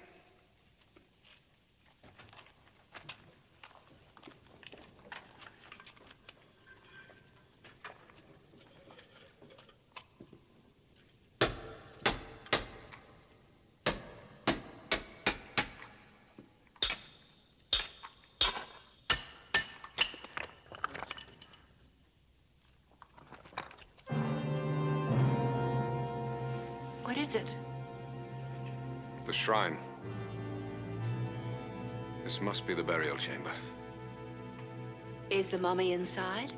Shrine. This must be the burial chamber. Is the mummy inside?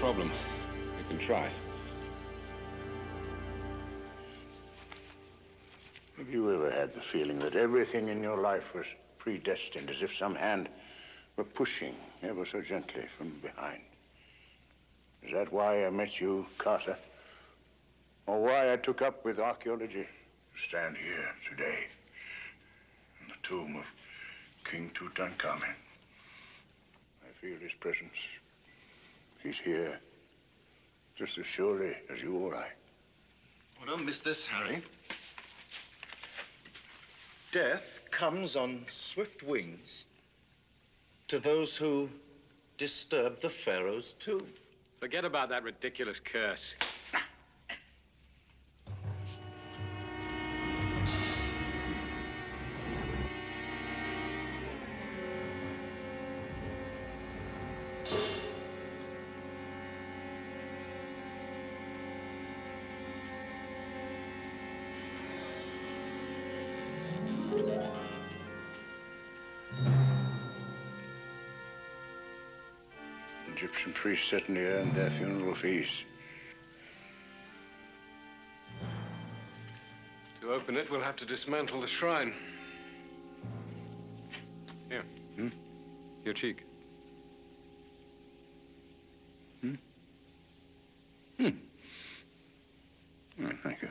Problem. We can try. Have you ever had the feeling that everything in your life was predestined, as if some hand were pushing ever so gently from behind? Is that why I met you, Carter? Or why I took up with archaeology to stand here today in the tomb of King Tutankhamen. I feel his presence. He's here just as surely as you or I. Oh, don't miss this, Harry. Death comes on swift wings to those who disturb the Pharaoh's tomb. Forget about that ridiculous curse. Priests certainly earned their funeral fees. To open it, we'll have to dismantle the shrine. Here. Hmm? Your cheek. Hmm? Hmm. Oh, thank you.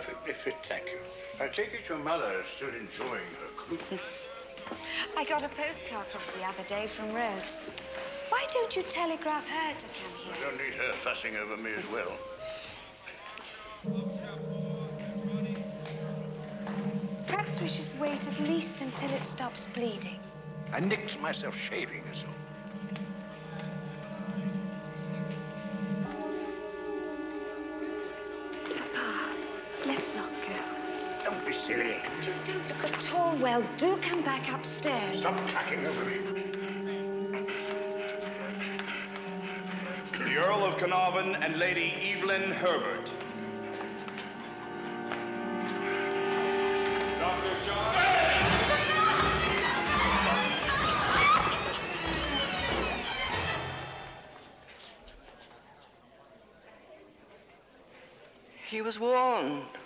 Perfectly fit, thank you. I take it your mother is still enjoying her cruise. I got a postcard from her the other day from Rhodes. Why don't you telegraph her to come here? I don't need her fussing over me as well. Perhaps we should wait at least until it stops bleeding. I nicked myself shaving or so. Silly. You don't look at all well. Do come back upstairs. Stop tacking over me. The Earl of Carnarvon and Lady Evelyn Herbert. Dr. John. He was warned.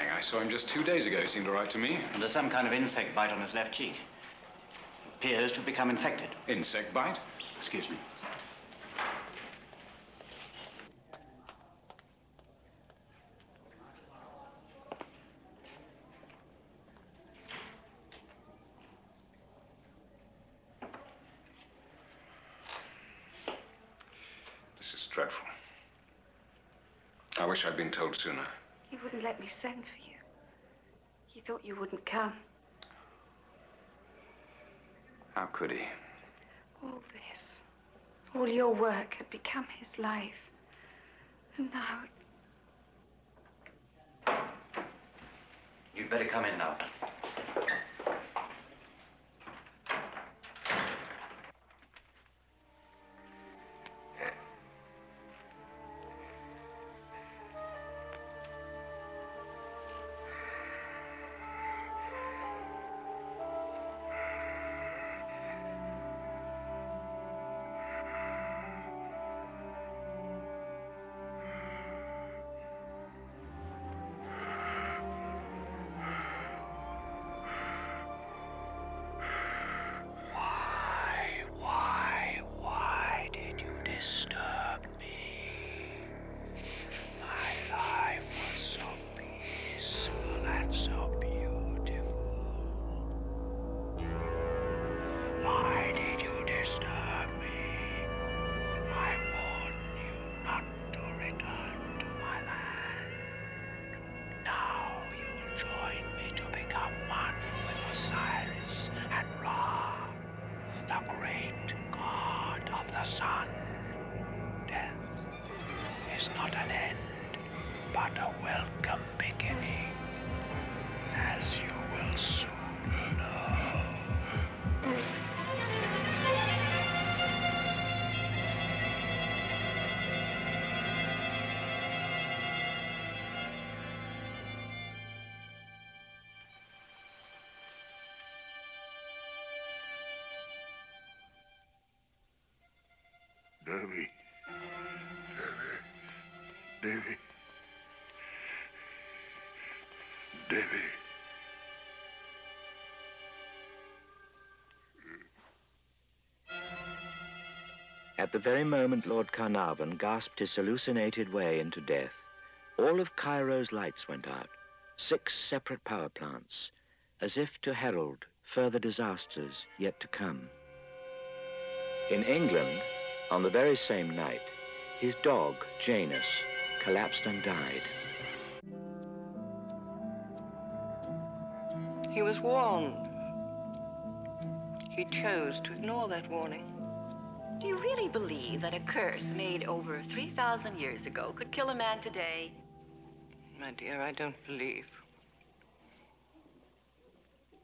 Dying? I saw him just two days ago. He seemed all right to me. And there's some kind of insect bite on his left cheek. Appears to have become infected. Insect bite? Excuse me. This is dreadful. I wish I'd been told sooner. He wouldn't let me send for you. He thought you wouldn't come. How could he? All this, all your work had become his life. And now, You'd better come in now. Davy. Davy. Davy. At the very moment Lord Carnarvon gasped his hallucinated way into death, all of Cairo's lights went out, six separate power plants, as if to herald further disasters yet to come. In England, on the very same night, his dog, Janus, collapsed and died. He was warned. He chose to ignore that warning. Do you really believe that a curse made over 3,000 years ago could kill a man today? My dear, I don't believe.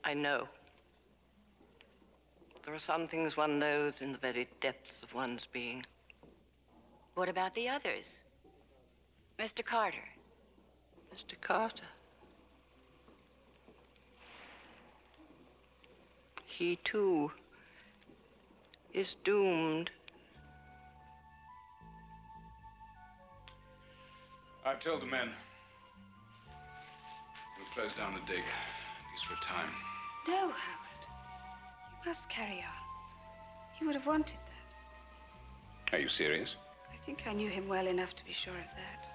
I know. There are some things one knows in the very depths of one's being. What about the others? Mr. Carter. Mr. Carter. He, too, is doomed. I've told the men. We'll close down the dig, at least for a time. no, Howard. Must carry on. He would have wanted that. Are you serious? I think I knew him well enough to be sure of that.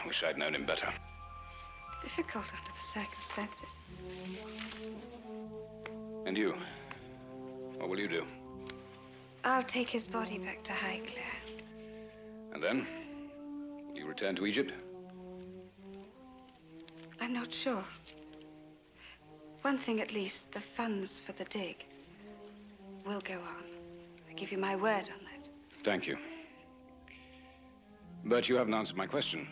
I wish I'd known him better. Difficult under the circumstances. And you? What will you do? I'll take his body back to Highclere. And then? Will you return to Egypt? I'm not sure. One thing at least, the funds for the dig will go on. I give you my word on that. Thank you. But you haven't answered my question.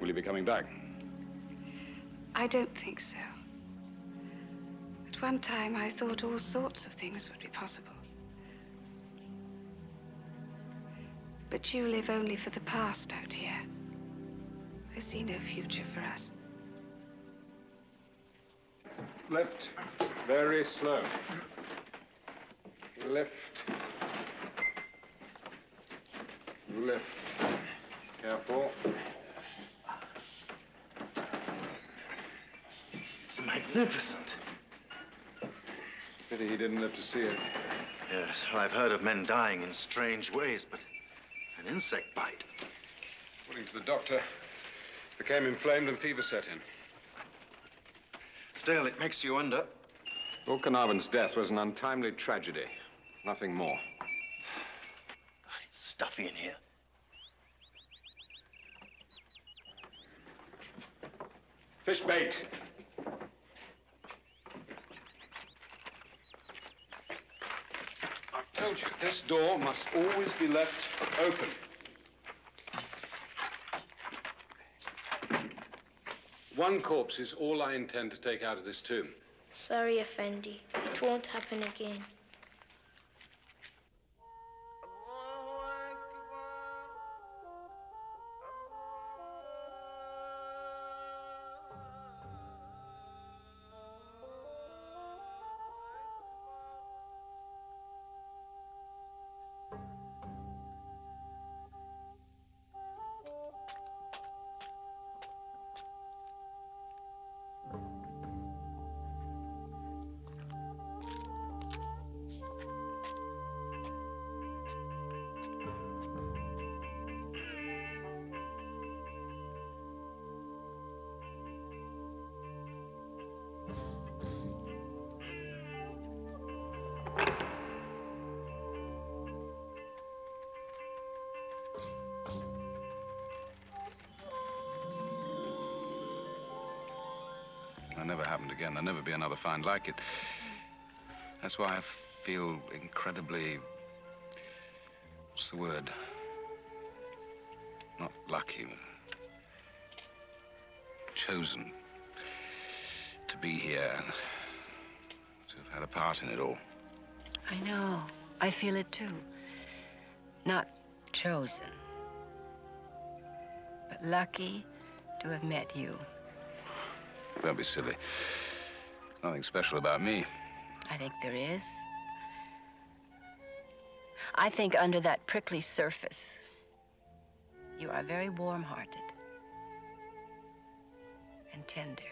Will you be coming back? I don't think so. At one time, I thought all sorts of things would be possible. But you live only for the past out here. I see no future for us. Left, very slow. Left. Left. Careful. It's magnificent. Pity he didn't live to see it. Yes, I've heard of men dying in strange ways, but an insect bite. According to the doctor, became inflamed and fever set in. Still, it makes you wonder. Lord Carnarvon's death was an untimely tragedy. Nothing more. God, It's stuffy in here. Fish bait. I've told you, this door must always be left open. One corpse is all I intend to take out of this tomb. Sorry, Effendi. It won't happen again. That'll never happened again. There'll never be another find like it. That's why I feel incredibly. What's the word? Not lucky. Chosen to be here and to have had a part in it all. I know. I feel it too. Not chosen, but lucky to have met you. Don't be silly. Nothing special about me. I think there is. I think under that prickly surface, you are very warm-hearted and tender.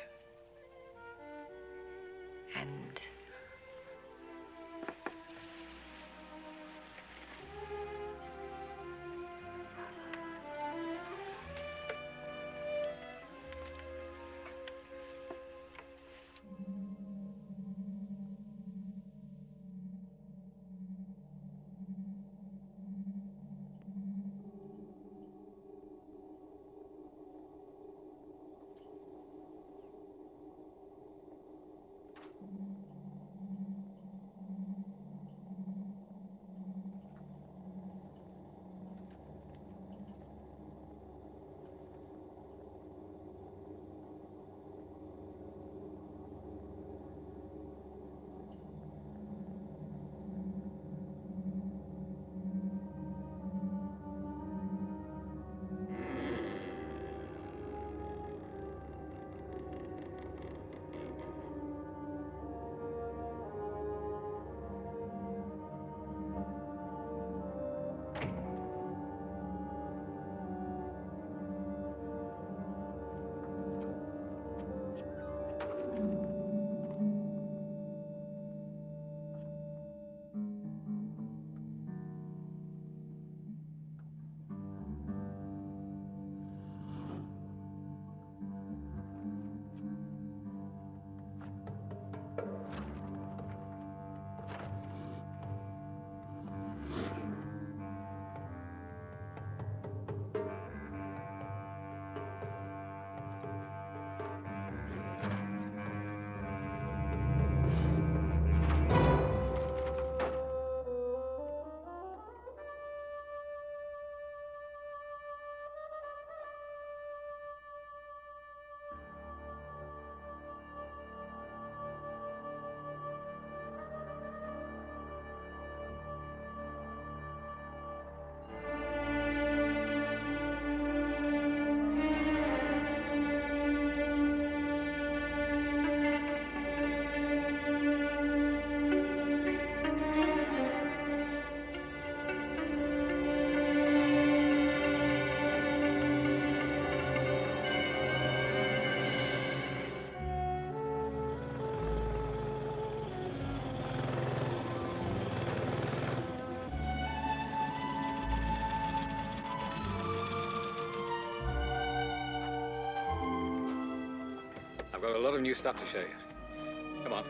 I've got a lot of new stuff to show you. Come on.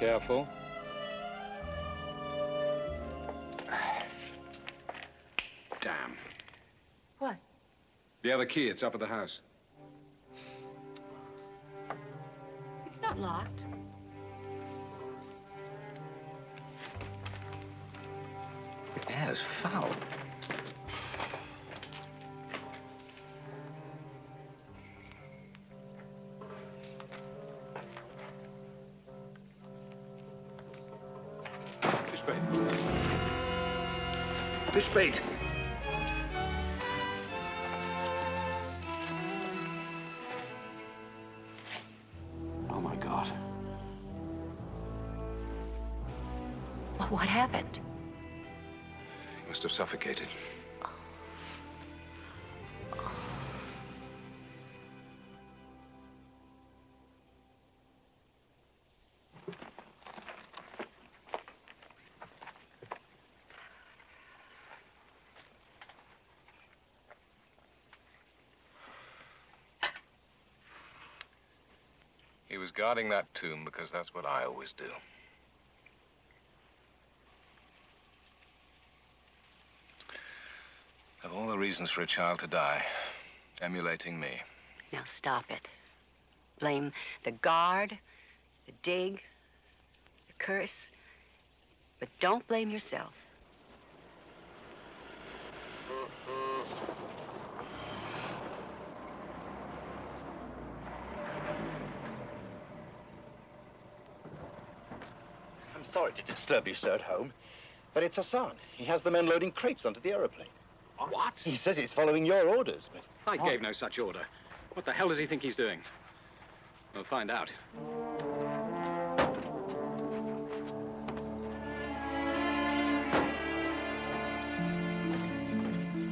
Careful. Damn. What? The other key, it's up at the house. Fish bait. Oh, my God. What, what happened? He must have suffocated. Guarding that tomb because that's what I always do. Of all the reasons for a child to die, emulating me. Now stop it. Blame the guard, the dig, the curse, but don't blame yourself. Sorry to disturb you, sir, at home, but it's Hassan. He has the men loading crates onto the aeroplane. What? He says he's following your orders, but... I gave no such order. What the hell does he think he's doing? We'll find out.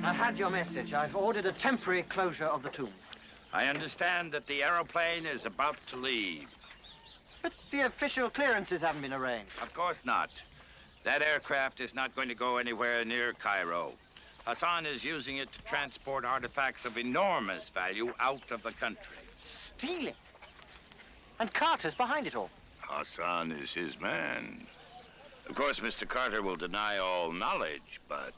I've had your message. I've ordered a temporary closure of the tomb. I understand that the aeroplane is about to leave. But the official clearances haven't been arranged. Of course not. That aircraft is not going to go anywhere near Cairo. Hassan is using it to transport artifacts of enormous value out of the country. Stealing? And Carter's behind it all. Hassan is his man. Of course, Mr. Carter will deny all knowledge, but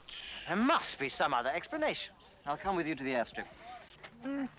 There must be some other explanation. I'll come with you to the airstrip. Carter.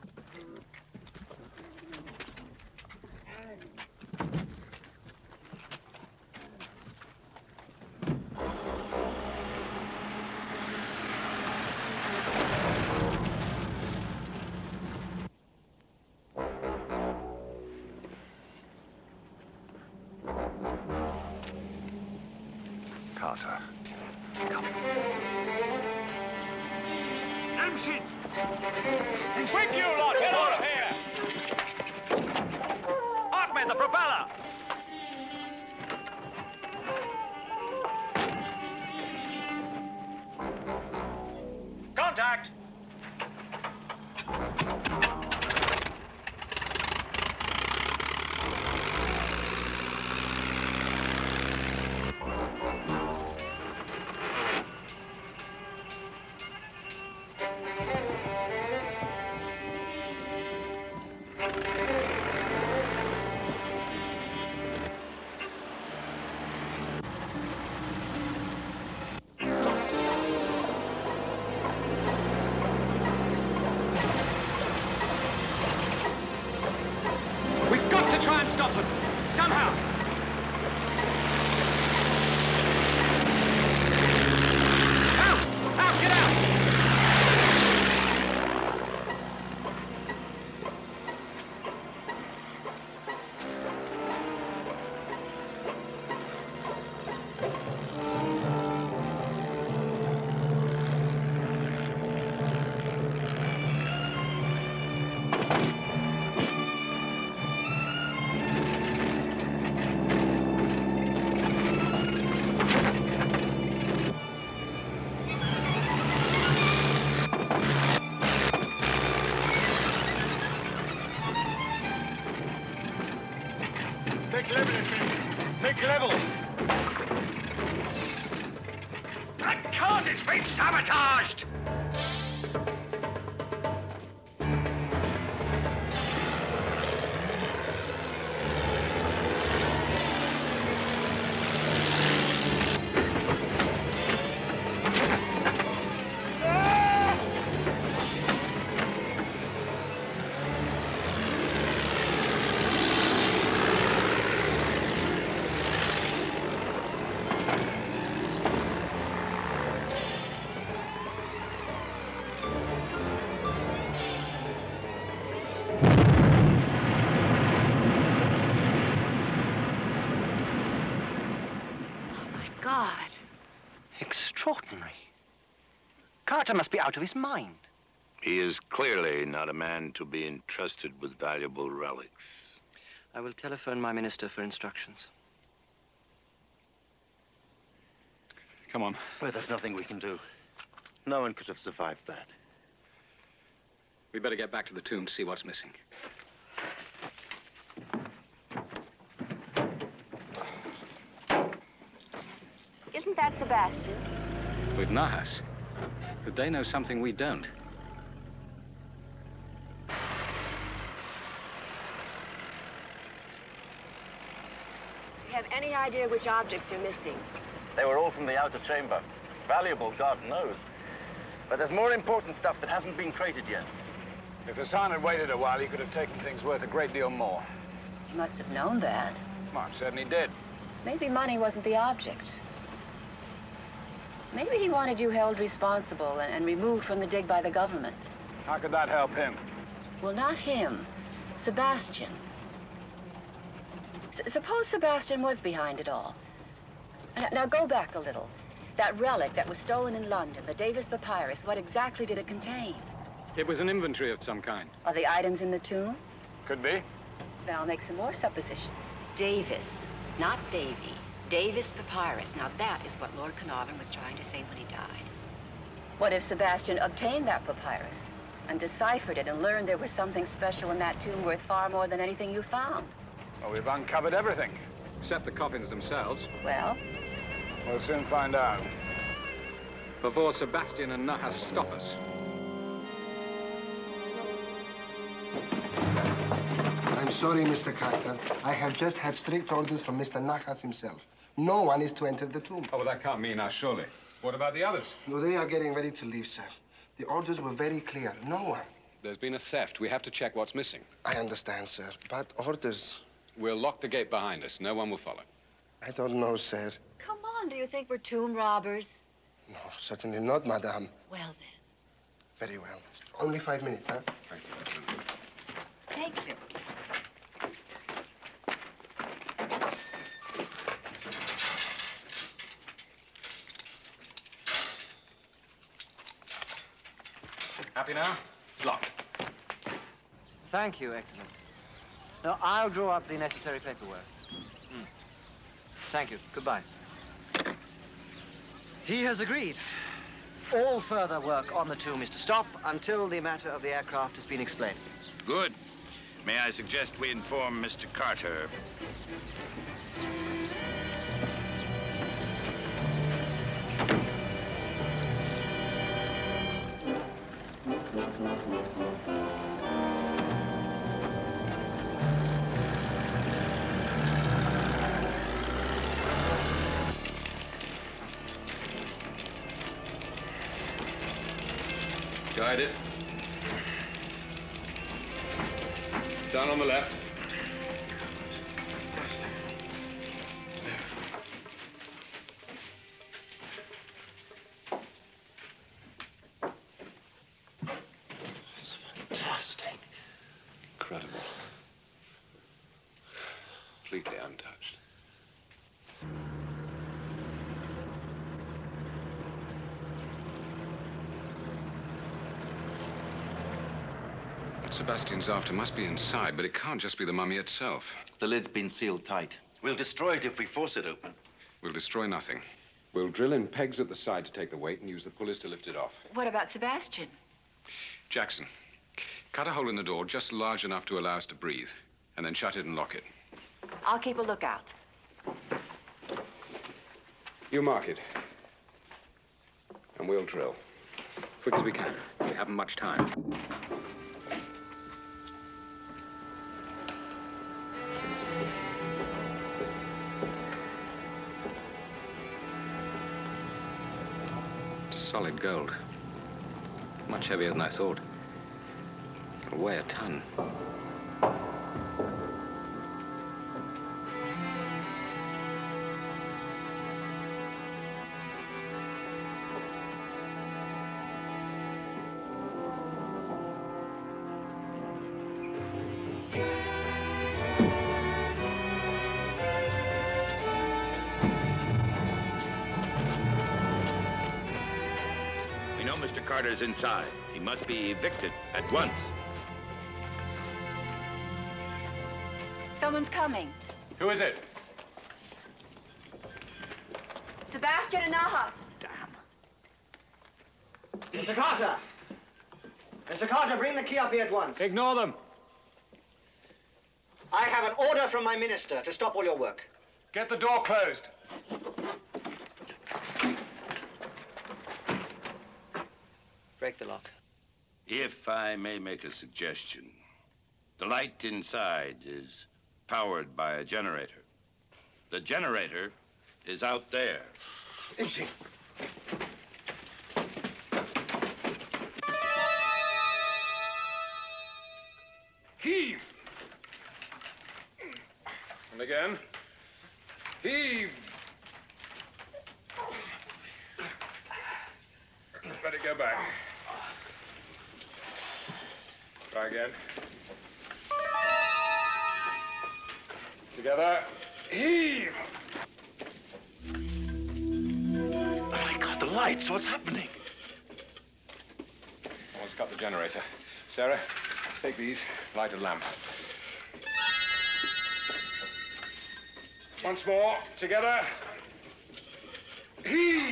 Carter must be out of his mind. He is clearly not a man to be entrusted with valuable relics. I will telephone my minister for instructions. Come on. Well, there's nothing we can do. No one could have survived that. We better get back to the tomb to see what's missing. Isn't that Sebastian? With Nahas. But they know something we don't. Do you have any idea which objects you're missing? They were all from the outer chamber. Valuable, God knows. But there's more important stuff that hasn't been crated yet. If Hassan had waited a while, he could have taken things worth a great deal more. You must have known that. Well, I'm certain he did. Maybe money wasn't the object. Maybe he wanted you held responsible and, and removed from the dig by the government. How could that help him? Well, not him. Sebastian. S suppose Sebastian was behind it all. Now, now go back a little. That relic that was stolen in London, the Davis Papyrus, what exactly did it contain? It was an inventory of some kind. Are the items in the tomb? Could be. Then I'll make some more suppositions. Davis, not Davy. Davis Papyrus. Now that is what Lord Carnarvon was trying to say when he died. What if Sebastian obtained that papyrus and deciphered it and learned there was something special in that tomb worth far more than anything you found? Well, we've uncovered everything. Except the coffins themselves. Well? We'll soon find out. Before Sebastian and Nahas stop us. I'm sorry, Mr. Carter. I have just had strict orders from Mr. Nahas himself. No one is to enter the tomb. Oh, well, that can't mean us, surely. What about the others? No, they are getting ready to leave, sir. The orders were very clear. No one. There's been a theft. We have to check what's missing. I understand, sir. But orders... We'll lock the gate behind us. No one will follow. I don't know, sir. Come on, do you think we're tomb robbers? No, certainly not, madame. Well, then. Very well. Only five minutes, huh? Thank you. Happy now? It's locked. Thank you, Excellency. Now, I'll draw up the necessary paperwork. Mm. Thank you. Goodbye. He has agreed. All further work on the tomb is to stop until the matter of the aircraft has been explained. Good. May I suggest we inform Mr. Carter? Guide it. Down on the left. Sebastian's after must be inside, but it can't just be the mummy itself. The lid's been sealed tight. We'll destroy it if we force it open. We'll destroy nothing. We'll drill in pegs at the side to take the weight and use the pulleys to lift it off. What about Sebastian? Jackson, cut a hole in the door just large enough to allow us to breathe, and then shut it and lock it. I'll keep a lookout. You mark it. And we'll drill. Quick as we can. We haven't much time. Solid gold. Much heavier than I thought. It'll weigh a ton. Mr. Carter's inside. He must be evicted at once. Someone's coming. Who is it? Sebastian and Nahas. Damn. Mr. Carter! Mr. Carter, bring the key up here at once. Ignore them. I have an order from my minister to stop all your work. Get the door closed. Break the lock. If I may make a suggestion, the light inside is powered by a generator. The generator is out there. Easy. Heave. And again. Light a lamp. Once more. Together. Heave.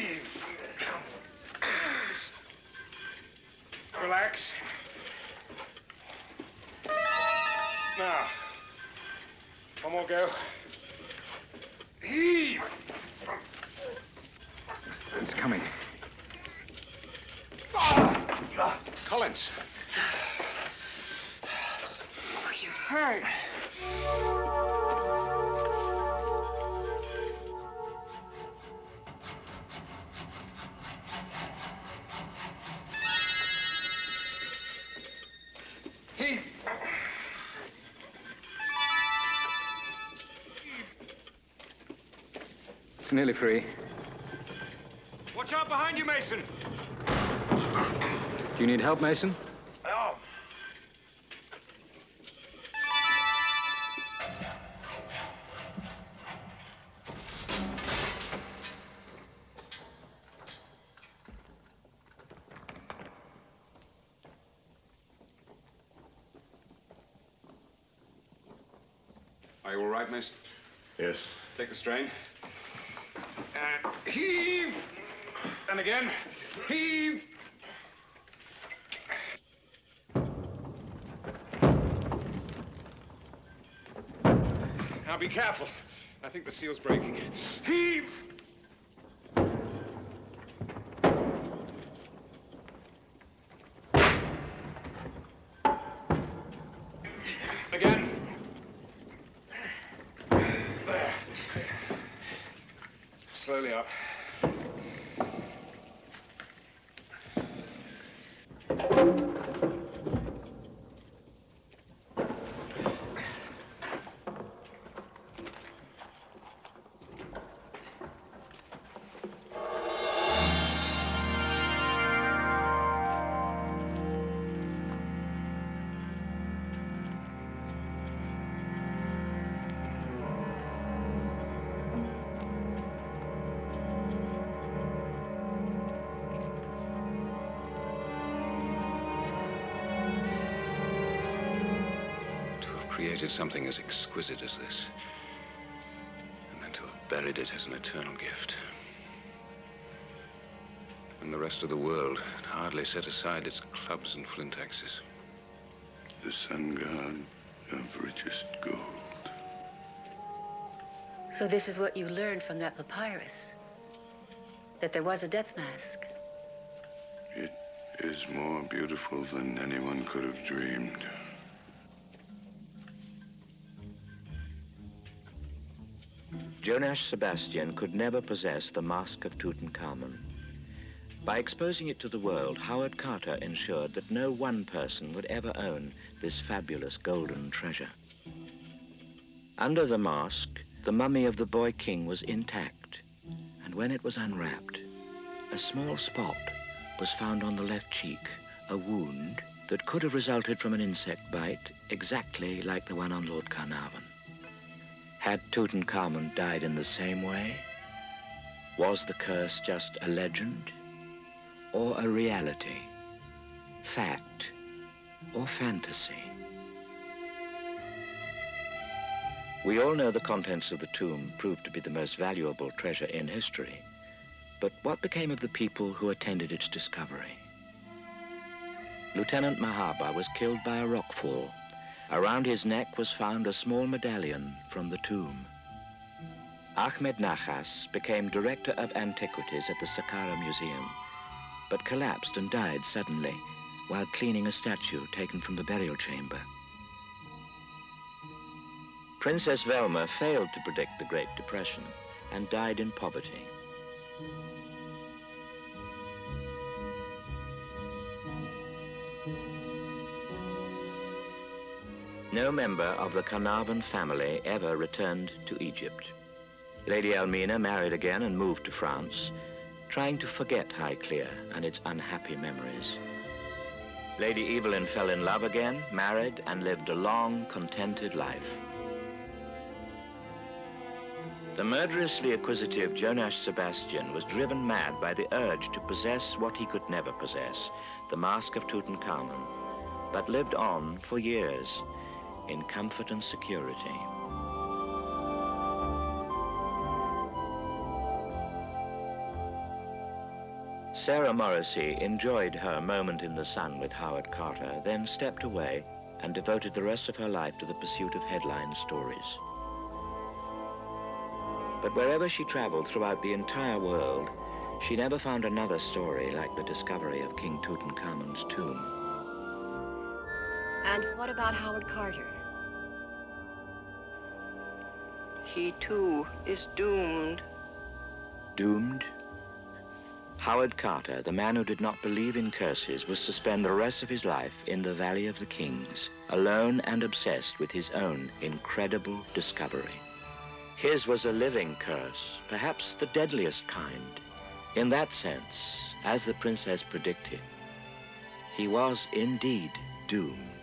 Nearly free. Watch out behind you, Mason. Do you need help, Mason? Oh. Are you all right, Mason? Yes. Take the strain. Heave. And again. Heave. Now be careful. I think the seal's breaking. Heave. Something as exquisite as this, and then to have buried it as an eternal gift. And the rest of the world had hardly set aside its clubs and flint axes. The sun god of richest gold. So this is what you learned from that papyrus? That there was a death mask? It is more beautiful than anyone could have dreamed. Jonash Sebastian could never possess the Mask of Tutankhamun. By exposing it to the world, Howard Carter ensured that no one person would ever own this fabulous golden treasure. Under the mask, the mummy of the boy king was intact, and when it was unwrapped, a small spot was found on the left cheek, a wound that could have resulted from an insect bite exactly like the one on Lord Carnarvon. Had Tutankhamun died in the same way? Was the curse just a legend? or a reality, fact or fantasy. We all know the contents of the tomb proved to be the most valuable treasure in history. But what became of the people who attended its discovery? Lieutenant Mahaba was killed by a rockfall. Around his neck was found a small medallion from the tomb. Ahmed Nahas became director of antiquities at the Saqqara Museum, but collapsed and died suddenly while cleaning a statue taken from the burial chamber. Princess Velma failed to predict the Great Depression and died in poverty. No member of the Carnarvon family ever returned to Egypt. Lady Almina married again and moved to France, trying to forget Highclere and its unhappy memories. Lady Evelyn fell in love again, married, and lived a long, contented life. The murderously acquisitive Jonash Sebastian was driven mad by the urge to possess what he could never possess, the Mask of Tutankhamun, but lived on for years in comfort and security. Sarah Morrissey enjoyed her moment in the sun with Howard Carter, then stepped away and devoted the rest of her life to the pursuit of headline stories. But wherever she traveled throughout the entire world, she never found another story like the discovery of King Tutankhamun's tomb. And what about Howard Carter? He too is doomed. Doomed? Howard Carter, the man who did not believe in curses, was to spend the rest of his life in the Valley of the Kings, alone and obsessed with his own incredible discovery. His was a living curse, perhaps the deadliest kind. In that sense, as the princess predicted, he was indeed doomed.